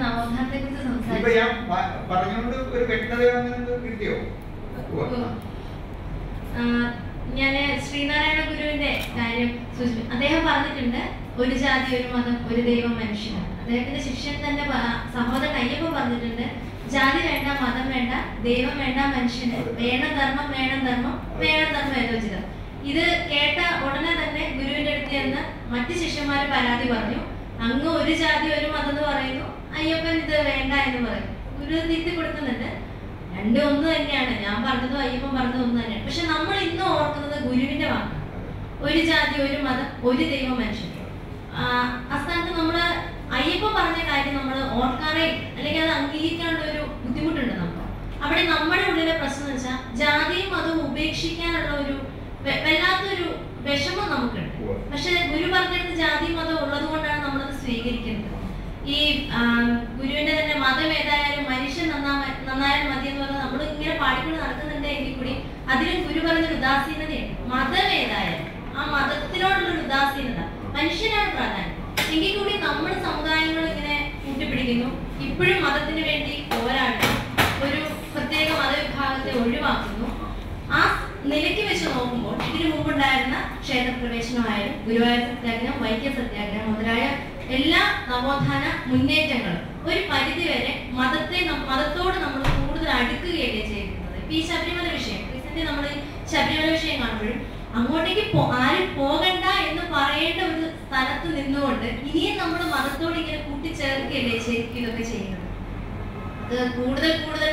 നവോത്ഥാനത്തെ കുറിച്ച് സംസാരിച്ചു ഞാൻ ശ്രീനാരായണ ഗുരുവിന്റെ കാര്യം അദ്ദേഹം പറഞ്ഞിട്ടുണ്ട് ഒരു ജാതി ഒരു മതം ഒരു ദൈവം മനുഷ്യനാണ്. അദ്ദേഹത്തിന്റെ ശിഷ്യൻ തന്നെ സഹോദരൻ അയ്യപ്പ പറഞ്ഞിട്ടുണ്ട് ജാതി വേണ്ട മതം വേണ്ട ദൈവം വേണ്ട മനുഷ്യന് വേണം ധർമ്മം വേണം ധർമ്മം വേണം ധർമ്മം യോജിതം ഇത് കേട്ട ഉടനെ തന്നെ ഗുരുവിന്റെ അടുത്ത് ചെന്ന് മറ്റ് ശിഷ്യന്മാരെ പരാതി പറഞ്ഞു. അങ്ങ് ഒരു ജാതി ഒരു മതം എന്ന് പറയുന്നു. അയ്യപ്പൻ ഇത് വേണ്ട എന്ന് പറയും. ഗുരു തിരുത്തി കൊടുക്കുന്നുണ്ട്. രണ്ടും ഒന്ന് തന്നെയാണ്. ഞാൻ പറഞ്ഞതും അയ്യപ്പൻ പറഞ്ഞതും ഒന്ന് തന്നെയാണ്. പക്ഷെ നമ്മൾ ഇന്ന് ഓർക്കുന്നത് ഗുരുവിന്റെ വാക്ക് ഒരു ജാതി ഒരു മതം ഒരു ദൈവം മനുഷ്യൻ. ആ സ്ഥാനത്ത് നമ്മൾ അയ്യപ്പൻ പറഞ്ഞ കാര്യം നമ്മൾ ഓർക്കാറേ അല്ലെങ്കിൽ അത് അംഗീകരിക്കാനുള്ള ഒരു ബുദ്ധിമുട്ടുണ്ട് നമുക്ക്. അവിടെ നമ്മുടെ ഉള്ളിലെ പ്രശ്നം എന്ന് വെച്ചാൽ ജാതിയും മതവും ഉപേക്ഷിക്കാനുള്ള ഒരു വല്ലാത്തൊരു വിഷമം നമുക്കുണ്ട്. പക്ഷെ ഗുരു പറഞ്ഞിടത്ത് ജാതി മതം ഉള്ളത് കൊണ്ടാണ് നമ്മളത് സ്വീകരിക്കുന്നത്. ഈ ഗുരുവിന്റെ തന്നെ മതം ഏതായാലും മനുഷ്യൻ നന്നാ നന്നായാൽ മതി എന്ന് പറഞ്ഞാൽ നമ്മൾ ഇങ്ങനെ പാടിക്കൊണ്ട് നടക്കുന്നുണ്ട് എങ്കിൽ കൂടി അതിലും ഗുരു പറഞ്ഞൊരു ഉദാസീനതയുണ്ട്. മതം ഏതായാലും ആ മതത്തിനോടുള്ള ഒരു ഉദാസീനത മനുഷ്യനാണ് പ്രാധാന്യം. എങ്കിൽ കൂടി നമ്മുടെ സമുദായങ്ങൾ ഇങ്ങനെ കൂട്ടിപ്പിടിക്കുന്നു. ഇപ്പോഴും മതത്തിന് വേണ്ടി പോരാടുന്നു ഒരു പ്രത്യേക മതവിഭാഗത്തെ ഒഴിവാക്കുന്നു. ആ നിലയ്ക്ക് വെച്ച് നോക്കുമ്പോൾ ഇതിനു മുമ്പുണ്ടായിരുന്ന ക്ഷേത്രപ്രവേശനമായാലും ഗുരുവായൂർ സത്യാഗ്രഹം വൈദ്യ സത്യാഗ്രഹം മുതലായ എല്ലാ നവോത്ഥാന മുന്നേറ്റങ്ങളും. ഒരു പരിധിവരെ മതത്തെ നം- മതത്തോട് നമ്മൾ കൂടുതൽ അടുക്കുകയല്ലേ ചെയ്യുന്നത്. ഇപ്പൊ ഈ ശബരിമല വിഷയം റീസെന്റ് നമ്മൾ ശബരിമല വിഷയം കാണുമ്പോഴും അങ്ങോട്ടേക്ക് ആരും പോകണ്ട എന്ന് പറയേണ്ട ഒരു സ്ഥലത്ത് നിന്നുകൊണ്ട് ഇനിയും നമ്മൾ മതത്തോട് ഇങ്ങനെ കൂട്ടിച്ചേർക്കുകയല്ലേ ചേർക്കുകയൊക്കെ ചെയ്യുന്നത്? അത് കൂടുതൽ കൂടുതൽ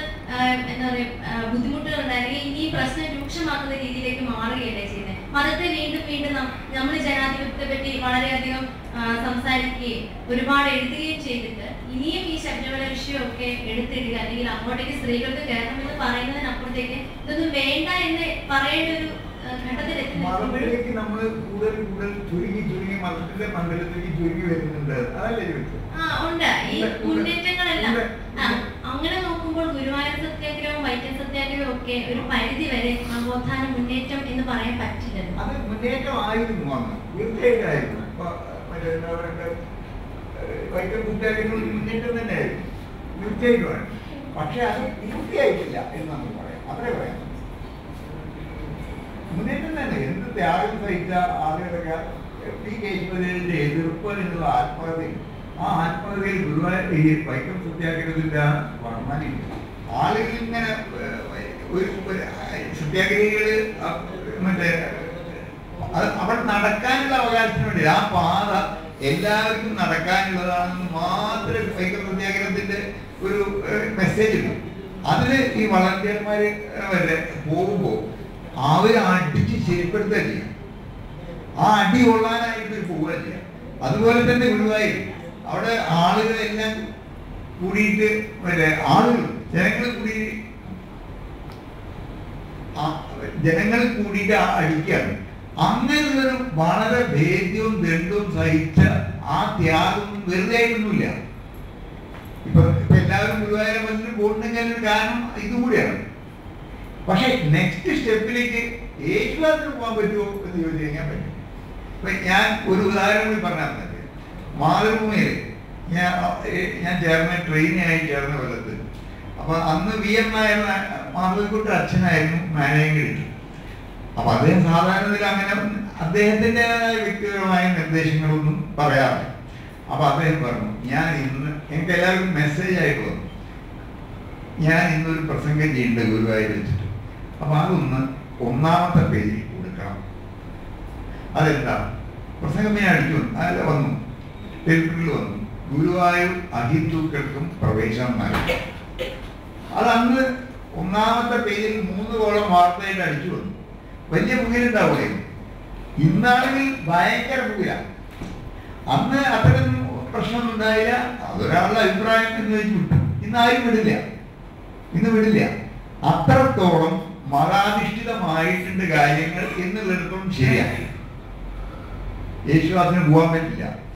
എന്താ പറയുക ബുദ്ധിമുട്ടുകൾ ഉണ്ടായിരുന്നെങ്കിൽ ഇനി പ്രശ്നം രൂക്ഷമാക്കുന്ന രീതിയിലേക്ക് മാറുകയല്ലേ ചെയ്യുന്നത്? മതത്തെ വീണ്ടും വീണ്ടും നമ്മൾ ജനാധിപത്യത്തെ പറ്റി വളരെയധികം സംസാരിക്കുകയും ഒരുപാട് എഴുതുകയും ചെയ്തിട്ട് ഇനിയും ഈ ശബരിമല വിഷയമൊക്കെ എടുത്തിടുക അല്ലെങ്കിൽ അങ്ങോട്ടേക്ക് സ്ത്രീകൾക്ക് കയറണമെന്ന് പറയുന്നതിനപ്പുറത്തേക്ക് ഇതൊന്നും വേണ്ട എന്ന് പറയേണ്ട ഒരു മതത്തിലേക്ക് നമ്മൾ കൂടുതൽ കൂടുതൽ ചുരുങ്ങി ചുരുങ്ങി മതത്തിന്റെ മണ്ഡലത്തിലേക്ക് ചുരുങ്ങി വരുന്നുണ്ട്. അതല്ലേ ഉണ്ട്. ഈ. മുന്നേറ്റങ്ങളെല്ലാം. അങ്ങനെ വൈക്കം ഒക്കെ ഒരു പരിധി വരെ നവോത്ഥാന മുന്നേറ്റം എന്ന് പറയാൻ പറ്റില്ല അത് മുന്നേറ്റമായിരുന്നു അന്ന് തീർച്ചയായിട്ടും മറ്റേ എന്താ പറയുക വൈക്കം ഒരു മുന്നേറ്റം തന്നെയായിരുന്നു. തീർച്ചയായിട്ടുമാണ് പക്ഷെ അത് പൂർത്തിയായിട്ടില്ല എന്ന് നമ്മൾ പറയാം. അത്രേ പറയാം മുന്നേറ്റം തന്നെ. എന്ത് ത്യാഗം സഹിച്ച ആളുകളൊക്കെ പി കേശവദേവിന്റെ എതിർപ്പ് എന്നുള്ള ആത്മകഥയിൽ ആ ആത്മകഥയിൽ ഗുരുവായൂർ ഈ വൈക്കം സത്യാഗ്രഹത്തിന്റെ വർണനയില്ല ആളുകൾ ഇങ്ങനെ ഒരു സത്യാഗ്രഹികൾ മറ്റേ അവിടെ നടക്കാനുള്ള അവകാശത്തിന് വേണ്ടി ആ പാത എല്ലാവർക്കും നടക്കാനുള്ളതാണെന്ന് മാത്രം ഭയങ്കര സത്യാഗ്രഹത്തിന്റെ ഒരു മെസ്സേജ് ഉണ്ട് അതിൽ ഈ വളണ്ടിയർമാര് വരെ പോകുമ്പോൾ അവർ അടിച്ച് ശരിപ്പെടുത്തുക ചെയ്യാം. ആ അടി കൊള്ളാനായിട്ട് പോവുക ചെയ്യാം. അതുപോലെ തന്നെ ഗുരുവായൂർ. അവിടെ ആളുകളെല്ലാം കൂടിയിട്ട് മറ്റേ ആളുകൾ ജനങ്ങൾ കൂടി ജനങ്ങൾ കൂടിയിട്ട് അടിക്കുകയാണ് അങ്ങനെയുള്ളൊരു വളരെ ഭേദ്യവും ദണ്ഡവും സഹിച്ച ആ ത്യാഗം വെറുതെ ആയിട്ടൊന്നുമില്ല. ഇപ്പൊ എല്ലാവരും ഗുരുവായൂർ മനുഷ്യന് പോകുന്നെങ്കിൽ ഒരു കാരണം ഇതും കൂടിയാണ് പക്ഷെ നെക്സ്റ്റ് സ്റ്റെപ്പിലേക്ക് യേശുദാസിന് പോകാൻ പറ്റുമോ എന്ന് ചോദിച്ചു കഴിഞ്ഞാൽ പറ്റും ഇപ്പൊ ഞാൻ ഒരു ഉദാഹരണം കൂടി പറഞ്ഞാൽ മാതൃഭൂമിയിൽ ഞാൻ ഞാൻ ചേർന്ന ട്രെയിനായി ചേർന്ന കൊല്ലത്ത് അപ്പൊ അന്ന് വി എം നായർ മാധവിക്കുട്ടി അച്ഛനായിരുന്നു മാനേജ് അപ്പൊ അദ്ദേഹം സാധാരണത്തിൽ അങ്ങനെ അദ്ദേഹത്തിന്റെതായ വ്യക്തിപരമായ നിർദ്ദേശങ്ങളൊന്നും പറയാറില്ല. അപ്പൊ അദ്ദേഹം പറഞ്ഞു ഞാൻ ഇന്ന് എനിക്ക് എല്ലാവർക്കും മെസ്സേജ് ആയിട്ട് വന്നു ഞാൻ ഇന്നൊരു പ്രസംഗം ചെയ്യേണ്ട ഗുരുവായൂർ വെച്ചിട്ട്. അപ്പൊ അതൊന്ന് ഒന്നാമത്തെ പേജിൽ കൊടുക്കണം. അതെന്താ? പ്രസംഗം ഞാൻ അടിച്ചു അതല്ല വന്നു. ടെലിഫിൽ വന്നു. ഗുരുവായൂർ അഹിന്ദുക്കൾക്കും പ്രവേശനം നൽകി. അതന്ന് ഒന്നാമത്തെ പേജിൽ മൂന്ന് കോളം വാർത്തയായിട്ട് അടിച്ചു വന്നു. വലിയ പുകയിലുണ്ടാവുകയും ഇന്നാണെങ്കിൽ ഭയങ്കര പുകയില അന്ന് അത്തരം പ്രശ്നമൊന്നും ഉണ്ടായില്ല. അതൊരാളുടെ അഭിപ്രായം എന്ന് വെച്ച് വിട്ടു. ഇന്ന് ആരും വിടില്ല. ഇന്ന് വിടില്ല. അത്രത്തോളം മതാധിഷ്ഠിതമായിട്ടുണ്ട് കാര്യങ്ങൾ എന്നുള്ളിടത്തോളം ശരിയായി. യേശു അതിന് പോകാൻ പറ്റില്ല.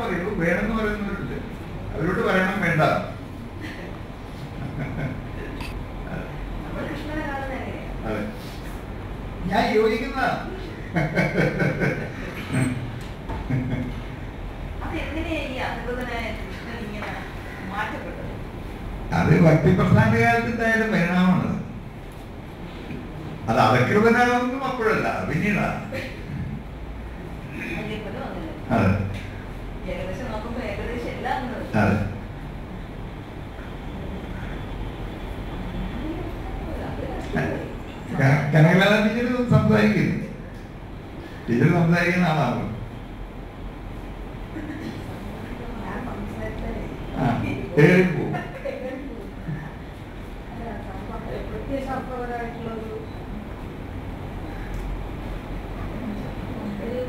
പറയുള്ളൂ വേണമെന്ന് പറയുന്നവരുണ്ട്. അവരോട് പറയണം വേണ്ട. ഞാൻ യോജിക്കുന്ന അത്. ഭക്തി അധികൃതനായ കൃഷ്ണൻ ഇങ്ങനെ മാറ്റപ്പെട്ടത് അത് ഭക്തിപ്രസ്ഥാന കാലത്ത് എന്തായാലും പരിണാമമാണ്. അത് അലകൃതനാകുന്നതും അപ്പോഴല്ല പിന്നീടാണ് അയ്യപ്പനും അങ്ങനെ അതെ ഏകദേശം നോക്കുമ്പോ ഏകദേശം എല്ലാം അങ്ങനെ അതെ ക- കനകലത സംസാരിക്കുന്നു. ടീച്ചർ സംസാരിക്കുന്ന ആളാണ്. ഞാൻ സംസാരിച്ചാലേ ആ, ഏറിപ്പോവും. പ്രത്യയശാസ്ത്രപരമായിട്ടുള്ളൊരു ഒരു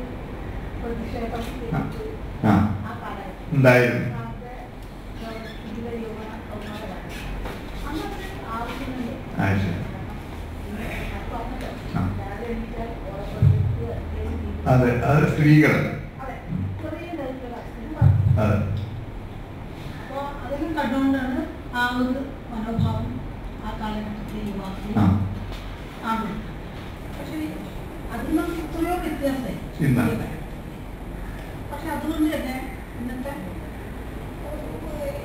പ്രതിഷേധം ആ ആ കാലഘട്ടം ഉണ്ടായിരുന്നു ആ, ശരി. ആ. അതെ അത് സ്ത്രീകൾ അതെ അപ്പോൾ അതെല്ലാം കണ്ടുകൊണ്ടാണ് ആ ഒരു മനോഭാവം ആ കാലഘട്ടത്തിലെ യുവാക്കളിൽ ആ ആണ് പക്ഷേ അതിൽ നിന്ന് എത്രയോ വ്യത്യാസമായി ഇന്ന്. പക്ഷെ അതുകൊണ്ട് തന്നെ ഇന്നത്തെ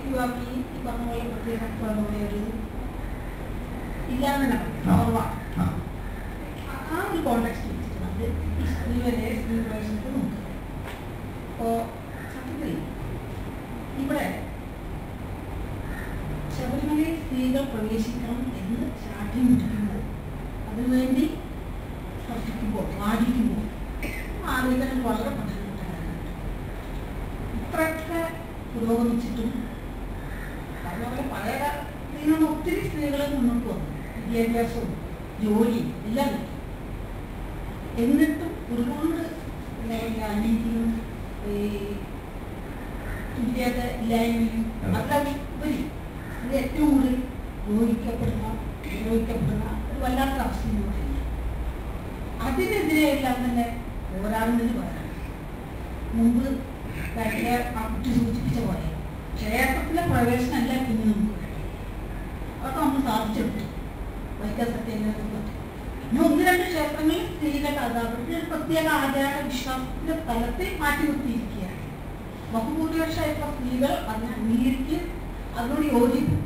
യുവാക്കൾ ഈ പറഞ്ഞ പോലെ പ്രത്യേക ഒരു ഇല്ലാതെ തന്നെ പറയാം. ആ. കുറവാണ് ആ ആ- ആ ഒരു കോണ്ടെക്സ്റ്റ് വെച്ചിട്ടാണ് ഈ സ്ത്രീ വരെ സ്ത്രീ പ്രവേശനത്തെ നോക്കുക അപ്പോൾ സത്യത്തിൽ ഇവിടെ ശബരിമലയിൽ സ്ത്രീകൾ പ്രവേശിക്കണം എന്ന് ശാഠ്യം പിടിക്കുമ്പോൾ അതിനുവേണ്ടി പ്രവർത്തിക്കുമ്പോൾ വാദിക്കുമ്പോൾ ആലോചന വളരെ പ്രധാനപ്പെട്ട കാര്യമാണ് ഇത്രയൊക്കെ പുരോഗമിച്ചിട്ടും അതുപോലെ പഴയ കാലത്തിൽ നിന്ന് ഒത്തിരി സ്ത്രീകൾ മുന്നോട്ട് വന്നു വിദ്യാഭ്യാസവും ജോലിയും എല്ലാം കിട്ടി എന്നിട്ടും ഒരുപാട് അനീതിയും ഈ തുല്യത ഇല്ലായ്മയും അതെല്ലാം ഉപരി അത് ഏറ്റവും കൂടുതൽ ദ്രോഹിക്കപ്പെടുന്ന ദ്രോഹിക്കപ്പെടുന്ന ഒരു വല്ലാത്ത അവസ്ഥ എന്ന് പറയുന്നത്. അതിനെതിരെയെല്ലാം തന്നെ പോരാടുന്നതിന് പറയാം മുമ്പ് ആ കുട്ടി സൂചിപ്പിച്ച പോലെ ക്ഷേത്രത്തിലെ പ്രവേശനമല്ല പിന്നെ നമുക്ക്. അതൊക്കെ നമ്മൾ സാധിച്ചെടുത്തു വൈക്കം സത്യാഗ്രഹത്തിൽ പിന്നെ ഒന്ന് രണ്ട് ക്ഷേത്രങ്ങളിൽ സ്ത്രീകൾ കഥാപുരത്തിൽ ഒരു പ്രത്യേക ആചാര വിശ്വാസത്തിന്റെ തലത്തെ മാറ്റി നിർത്തിയിരിക്കുകയാണ്. ബഹുഭൂരിപക്ഷമായിട്ടുള്ള സ്ത്രീകൾ അതിനെ അംഗീകരിക്കും അതിനോട് യോജിക്കും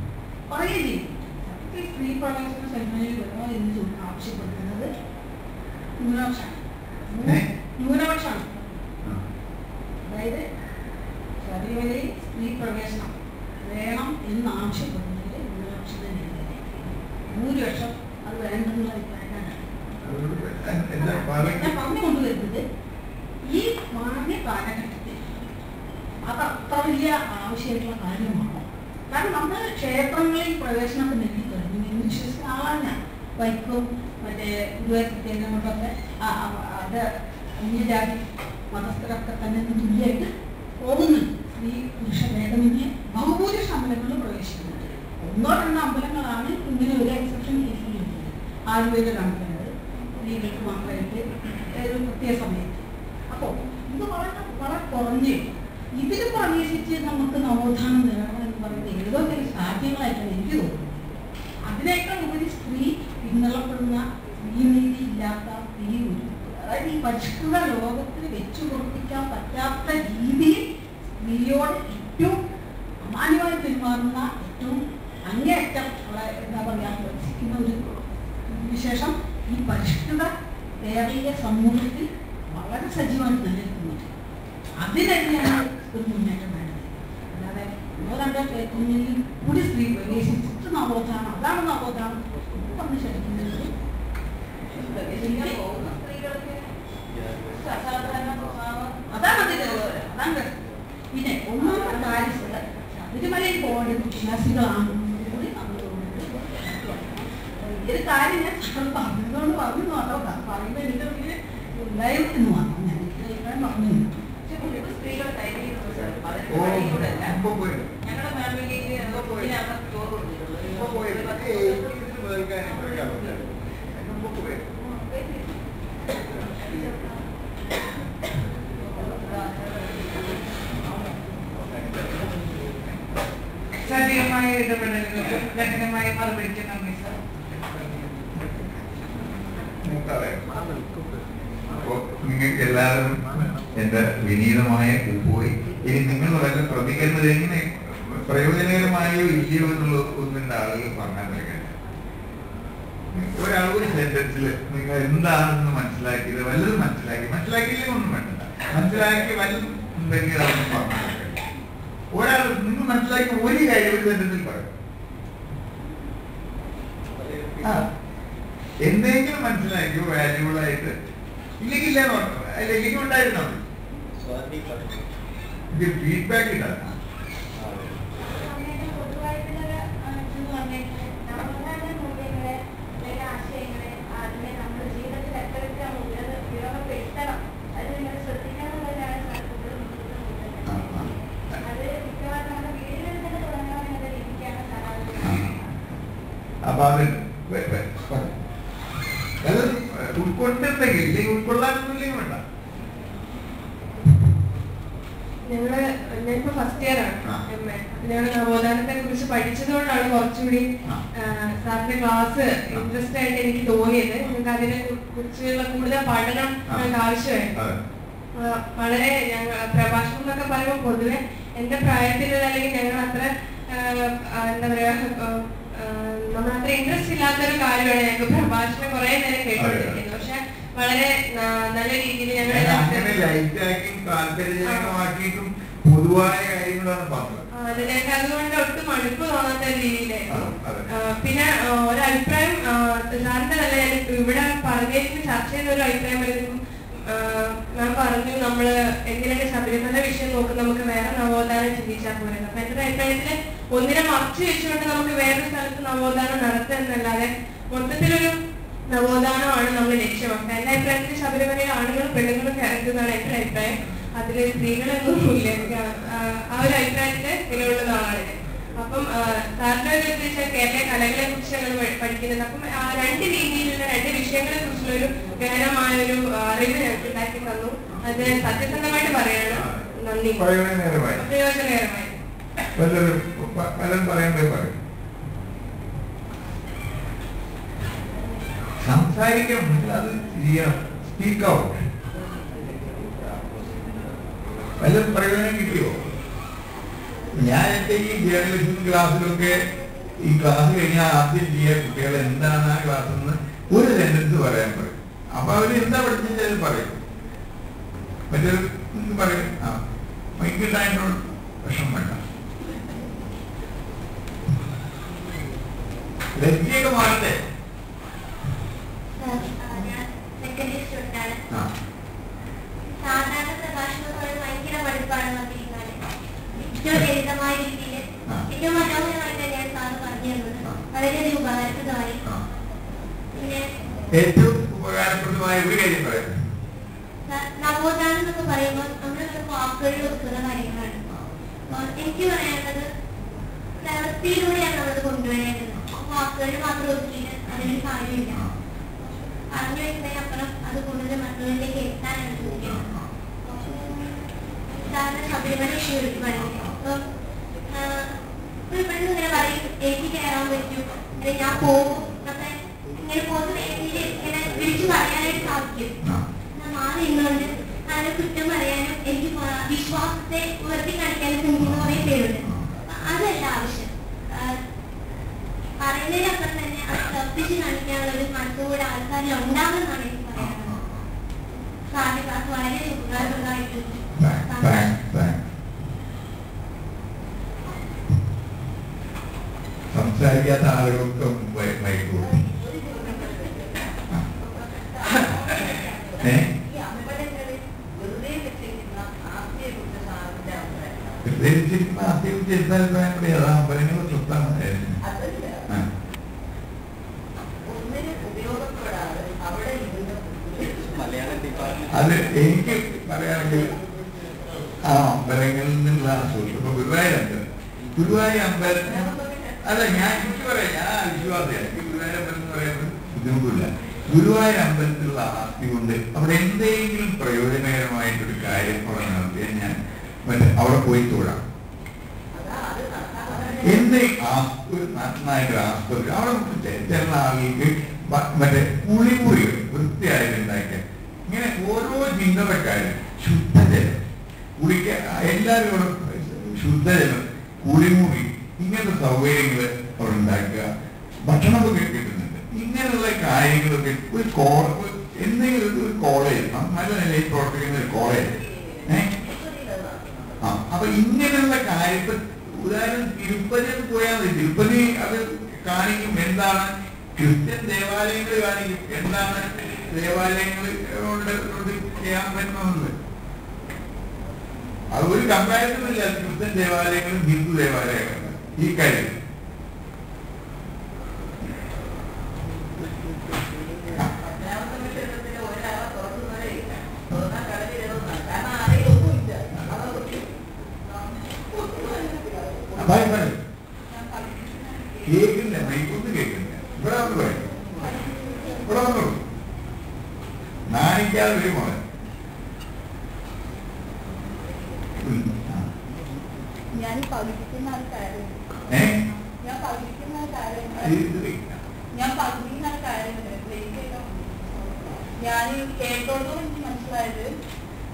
പറയുകയും ചെയ്യും. സത്യത്തിൽ സ്ത്രീ പ്രവേശന സെമിനാറിൽ വരണോ എന്ന് ചോദിക്കാൻ ആവശ്യപ്പെടുന്നത് ന്യൂനപക്ഷമാണ്? ന്യൂനപക്ഷമാണ്. അതായത് ശബരിമലയിൽ സ്ത്രീ പ്രവേശനം വേണം എന്ന് ആവശ്യപ്പെടുന്നതിൽ ന്യൂനപക്ഷം തന്നെയാണ്. ഭൂരിപക്ഷം അത് വേണ്ടെന്നുള്ള കൊണ്ടുവരുന്നത് ഈ ആവശ്യമായിട്ടുള്ള കാരണം നമ്മൾ ക്ഷേത്രങ്ങളിൽ പ്രവേശനമൊക്കെ നൽകി കഴിഞ്ഞു എന്ന് മറ്റേ ഗുരുവായൂർ കൊണ്ടൊക്കെ അത് അന്യജാതി മതസ്ഥരൊക്കെ തന്നെ തുല്യമായിട്ട് പോകുന്നുണ്ട് സ്ത്രീ പുരുഷ ഭേദമന്യേ ബഹുഭൂരിഷ അമ്പലങ്ങളിൽ പ്രവേശിക്കുന്നുണ്ട്. ഒന്നോ രണ്ടോ അമ്പലങ്ങളാണ് ഇങ്ങനെ ഒരു എക്സെപ്ഷൻ കേസിലുള്ളത് ആയുർവേദ അമ്പലങ്ങൾ സ്ത്രീകൾക്ക് മാത്രമായിട്ട് ഒരു പ്രത്യേക സമയത്ത്. അപ്പോൾ ഇത് വളരെ വളരെ കുറഞ്ഞ് ഇതിൽ പ്രവേശിച്ച് നമുക്ക് നവോത്ഥാനം നേടണം എന്ന് പറയുന്നത് ഏതോ ചില സാധ്യങ്ങളായിട്ടാണ് എനിക്ക് തോന്നുന്നത്. അതിനേക്കാൾ ഉപരി സ്ത്രീ പിന്തള്ളപ്പെടുന്ന സ്ത്രീനീതി ഇല്ലാത്ത സ്ത്രീ അതായത് ഈ പരിഷ്കൃത ലോകത്തിൽ വെച്ചു പ്രവർത്തിക്കാൻ പറ്റാത്ത രീതിയിൽ സ്ത്രീയോട് ഏറ്റവും അമാന്യമായി പെരുമാറുന്ന ഏറ്റവും അങ്ങേയറ്റം ഉള്ള എന്താ പറയുക പ്രവർത്തിക്കുന്ന ഒരു വിശേഷം ഈ പരിഷ്കൃത കേരളീയ സമൂഹത്തിൽ വളരെ സജീവമായി നിലനിൽക്കുന്നുണ്ട്. അതിനെതിരെയാണ് ഒരു മുന്നേറ്റം വേണ്ടത്. അല്ലാതെ രണ്ടോ കുഞ്ഞിൽ കൂടി സ്ത്രീ പ്രവേശിച്ചിട്ട് നവോത്ഥാനം അതാണ് നവോത്ഥാനം പറഞ്ഞ് ശരിക്കുന്നത് അതാണ് അതിന്റെ അതാണ്. പിന്നെ ഒന്നാമത്തെ കാര്യം ശബരിമലയിൽ പോകേണ്ട വിശ്വാസികളാണ് ഒരു കാര്യം ഞാൻ പറഞ്ഞതുകൊണ്ട് പറഞ്ഞു മാത്രം പറയുമ്പോൾ എന്റെ ഉള്ളിൽ ഉണ്ടായിരുന്നു എന്ന് പറഞ്ഞു ഞാൻ ഇത്രയും പറഞ്ഞു പക്ഷെ സ്ത്രീകൾ സാർ ഞങ്ങളുടെ ഫാമിലിയിൽ. ചോറ്. സജീവമായ ഇടപെടലുകൾക്ക് കഠിനമായ മറുപടിക്ക് നന്ദി സർ മൂക്കാളായിരുന്നു അപ്പോ നിങ്ങൾക്ക് എല്ലാവരും എന്റെ വിനീതമായ പോയി ഇനി നിങ്ങൾ വല്ല പ്രതികരണം എങ്ങനെ പ്രയോജനകരമായോ ഇല്ലയോ എന്നുള്ള ഒന്നിന്റെ ആളുകൾ പറഞ്ഞാൽ ഒരാൾ ഒരു സെന്റൻസിൽ നിങ്ങൾ എന്താണെന്ന് മനസ്സിലാക്കിയത് വല്ലതും മനസ്സിലാക്കി. മനസ്സിലാക്കിയില്ലെങ്കിൽ ഒന്നും വേണ്ട. മനസ്സിലാക്കി വല്ലതും ഉണ്ടെങ്കിൽ അതൊന്നും പറഞ്ഞാൽ കഴിയും. ഒരാൾ നിങ്ങൾ മനസ്സിലാക്കി ഒരു കാര്യം ഒരു സെന്റൻസിൽ പറയും. ആ. എന്തെങ്കിലും മനസ്സിലായിരിക്കും വാല്യൂബിൾ ആയിട്ട്. ഇല്ലെങ്കിൽ ഇല്ല എന്ന് പറഞ്ഞു. അല്ല ഇല്ലെങ്കിൽ ഉണ്ടായിരുന്നോ? ഇത് ഫീഡ്ബാക്ക് ഇടാം അപ്പൊ അത് വെ- വെ- പറ. അത് ഉൾക്കൊണ്ടിരുന്നെങ്കിൽ ഇല്ലെങ്കിൽ ഉൾക്കൊള്ളാനൊന്നുമില്ലെങ്കിൽ വേണ്ട ഞങ്ങൾ ഞാനിപ്പോ ഫസ്റ്റ് ഇയർ ആണ് ആ. എം എ ഞങ്ങൾ നവോത്ഥാനത്തെ കുറിച്ച് പഠിച്ചതുകൊണ്ടാണ് കുറച്ചുകൂടി ആ. ആ, സാറിന്റെ ക്ലാസ് ഇൻട്രസ്റ്റ് ആയിട്ട് എനിക്ക് തോന്നിയത് ഞങ്ങൾക്ക് അതിനെ കു- കുറിച്ചുള്ള കൂടുതൽ പഠനം ആ. ഞങ്ങൾക്ക് ആവശ്യമായിരുന്നു വളരെ ഞങ്ങൾ പ്രഭാഷണം എന്നൊക്കെ പറയുമ്പോൾ പൊതുവെ എന്റെ പ്രായത്തിലുള്ള അല്ലെങ്കിൽ ഞങ്ങൾ അത്ര എന്താ പറയാ നമ്മൾ അത്ര ഇൻട്രസ്റ്റ് ഇല്ലാത്തൊരു കാര്യമാണ് ഞങ്ങൾക്ക് പ്രഭാഷണം കുറെ നേരം കേട്ടുകൊണ്ടിരിക്കുന്നത്. പക്ഷെ വളരെ നല്ല രീതിയിൽ ഞങ്ങൾ പൊതുവായ കാര്യങ്ങളാണ് പറഞ്ഞത്. ഞങ്ങൾക്ക് അതുകൊണ്ട് ഒട്ടും മടുപ്പ് തോന്നാത്ത രീതിയിലായിരുന്നു ആ, അതെ. ആ, പിന്നെ ഒരു അഭിപ്രായം ആ, സാറിന്റെ നല്ല ഇവിടെ പറഞ്ഞിട്ട് ചർച്ച ചെയ്ത ഒരു അഭിപ്രായം വരുന്നു. മാം പറഞ്ഞു നമ്മൾ എന്തിനൊക്കെ ശബരിമല വിഷയം നോക്കും നമുക്ക് വേറെ നവോത്ഥാനം ചിന്തിച്ചാൽ പോലെ അപ്പൊ എന്റെ അഭിപ്രായത്തിൽ ഒന്നിനെ മറച്ചു വെച്ചുകൊണ്ട് നമുക്ക് വേറെ സ്ഥലത്ത് നവോത്ഥാനം നടത്തുക എന്നല്ലാതെ മൊത്തത്തിലൊരു നവോത്ഥാനമാണ് നമ്മൾ ലക്ഷ്യമാക്കുക എന്റെ അഭിപ്രായത്തിൽ ശബരിമലയിൽ ആണുങ്ങളും പെണ്ണുങ്ങളും കയറുന്നതാണ് എന്റെ അഭിപ്രായം. അതിൽ സ്ത്രീകളൊന്നും ഇല്ല ആ- ഒരു അഭിപ്രായത്തിന്റെ നിലവിലുള്ളതാണ് അപ്പം സാറിന്റെ ഒരു ഉദ്ദേശം കേരള കലകളെ കുറിച്ച് ഞങ്ങൾ പഠിക്കുന്നത് അപ്പം ആ രണ്ട് രീതിയിലുള്ള രണ്ട് വിഷയങ്ങളെ കുറിച്ചുള്ള ഒരു ഗഹനമായ ഒരു അറിവ് ഞങ്ങൾക്ക് ഉണ്ടാക്കി തന്നു. അത് സത്യസന്ധമായിട്ട് പറയാണ് നന്ദി. പ്രയോജനകരമായി. പലരും പ- പലരും പറയേണ്ടത് പറയും സംസാരിക്കണം അത് ചെയ്യണം സ്പീക്ക് ഔട്ട് വല്ല പ്രയോജനം കിട്ടിയോ? ഞാൻ എന്റെ ഈ ജേർണലിസം ക്ലാസ്സിലൊക്കെ ഈ ക്ലാസ് കഴിഞ്ഞാൽ ആദ്യം ചെയ്യാൻ കുട്ടികൾ എന്താണ് ആ ക്ലാസ്സിൽ നിന്ന് ഒരു സെന്റൻസ് പറയാൻ പറയും. അപ്പൊ അവർ എന്താ പഠിച്ചത് പറയും. മറ്റൊരു പറയും. ആ മൈക്കിട്ടായിട്ടുള്ള വിഷം വേണ്ട. ലജ്ജയൊക്കെ മാറട്ടെ. ആ. സാധാരണ പ്രഭാഷണത്തോടെ ഭയങ്കര മടുപ്പാണ് വന്നിരിക്കുന്നത്. ഏറ്റവും ലളിതമായ രീതിയിൽ. ഏറ്റവും മനോഹരമായി തന്നെയാണ് സാറ് പറഞ്ഞു തന്നത്. വളരെയധികം ഉപകാരപ്രദമായി. പിന്നെ ഏറ്റവും ഉപകാരപ്രദമായ ഒരു കാര്യം പറയാം ന- നവോത്ഥാനം എന്നൊക്കെ പറയുമ്പോൾ നമ്മൾ വാക്കുകളിൽ ഒതുക്കുന്ന കാര്യങ്ങളാണ്. എനിക്ക് പറയാനുള്ളത് പ്രവൃത്തിയിലൂടെയാണ് നമ്മളത് കൊണ്ടുവരേണ്ടത് വാക്കുകളിൽ മാത്രം ഒതുക്കിയിട്ട് അതിനൊരു കാര്യമില്ല. അറിഞ്ഞു വെക്കുന്നതിനപ്പുറം അത് കൂടുതൽ മറ്റുള്ളവരിലേക്ക് എത്താനാണ് ശ്രമിക്കുന്നത് സാറിന് ശബരിമല ഇഷ്യൂ എടുക്കുകയാണെങ്കിൽ അപ്പം ഒരു പെണ്ണ് ഇങ്ങനെ പറയും എനിക്ക് കയറാൻ പറ്റും. അല്ലെങ്കിൽ ഞാൻ പോകും. എന്നൊക്കെ ഇങ്ങനെ പോകുന്ന രീതിയിൽ ഇങ്ങനെ വിളിച്ചു പറയാനായിട്ട് സാധിക്കും. മാറി നിന്നുകൊണ്ട് അതിനെ കുറ്റം പറയാനും എനിക്ക് വിശ്വാസത്തെ ഉയർത്തി കാണിക്കാനും ശ്രമിക്കുന്ന കുറെ പേരുണ്ട്. അതല്ല ആവശ്യം. പറയുന്നതിനപ്പുറം തന്നെ അത് തപ്പിച്ച് കാണിക്കാനുള്ള ഒരു മനസ്സുകൂടെ ആൾക്കാരിൽ ഉണ്ടാകുമെന്നാണ് എനിക്ക് പറയാനുള്ളത്. സാറിന്റെ ക്ലാസ് വളരെ ഉപകാരപ്രദമായിട്ടുണ്ട്. താങ്ക് താങ്ക് താങ്ക് സംസാരിക്കാത്ത ആളുകൾക്ക് മൈ- മൈക്ക് കൊടുക്കും ഏ ഹൃദയത്തിരിക്കുന്ന ആദ്യം ചെയ്താൽ കൂടി അതാ അമ്പലങ്ങൾ സ്വത്താണ് ആ അത് എനിക്ക് പറയുകയാണെങ്കിൽ ആ അമ്പലങ്ങളിൽ നിന്നുള്ള ആസ്വദിക്കും ഇപ്പൊ ഗുരുവായൂർ അമ്പലം എനിക്ക് ഗുരുവായൂർ അമ്പലത്തിലുള്ള ആസ്തി കൊണ്ട് അവിടെ എന്തെങ്കിലും പ്രയോജനകരമായിട്ടൊരു കാര്യം അവിടെ നടത്തിയാൽ ഞാൻ മറ്റേ അവിടെ പോയി തൊഴാം. എന്റെ ആസ്പ നന്നായിട്ട് ആസ്പത്രി അവിടെ ചില ആളുകൾക്ക് മറ്റേ കുളിമുറികൾ വൃത്തിയായിട്ട് ഉണ്ടാക്കിയ ഇങ്ങനെ ഓരോ ചിന്തപ്പെട്ടാലും ശുദ്ധജലം. കുളിക്കാൻ എല്ലാവരും ഇവിടെ ശുദ്ധജലം. കുളിമുറി ഇങ്ങനത്തെ സൗകര്യങ്ങൾ അവിടെ ഉണ്ടാക്കുക ഭക്ഷണമൊക്കെ കിട്ടുന്നുണ്ട്. ഇങ്ങനെയുള്ള കാര്യങ്ങളൊക്കെ ഒരു കോ എന്തെങ്കിലും ഒരു- കോളേജ് നല്ല നിലയിൽ പ്രവർത്തിക്കുന്ന ഒരു കോളേജ് ഏഹ് ആ അപ്പൊ ഇങ്ങനെയുള്ള കാര്യത്തിൽ ഉദാഹരണം തിരുപ്പതിയിൽ പോയാൽ മതി. തിരുപ്പതി അത് കാണിക്കും എന്താണ്. ക്രിസ്ത്യൻ ദേവാലയങ്ങൾ കാണിക്കും. എന്താണ് ദേവാലയങ്ങൾ ചെയ്യാൻ പറ്റുന്നത്? അത് ഒരു കമ്പാരിസൺ ഇല്ല ക്രിസ്ത്യൻ ദേവാലയങ്ങളും ഹിന്ദു ദേവാലയങ്ങളും. ഈ കാര്യം. ഇവിടെ വന്നു ഇവിടെ വന്നു നാണിക്കാതെ ഒരു മോളെ ഉം. ആ. ഞാൻ പകുതിക്കുന്ന ആൾക്കാരുണ്ട് ഏ ഞാൻ പകുതിക്കുന്ന ആൾക്കാരുണ്ട് ഇത് ഇത് വെക്കാം. ഞാൻ പകുതിക്കുന്ന ആൾക്കാരുണ്ട് ഞാൻ കേട്ടോടും എനിക്ക് മനസ്സിലായത്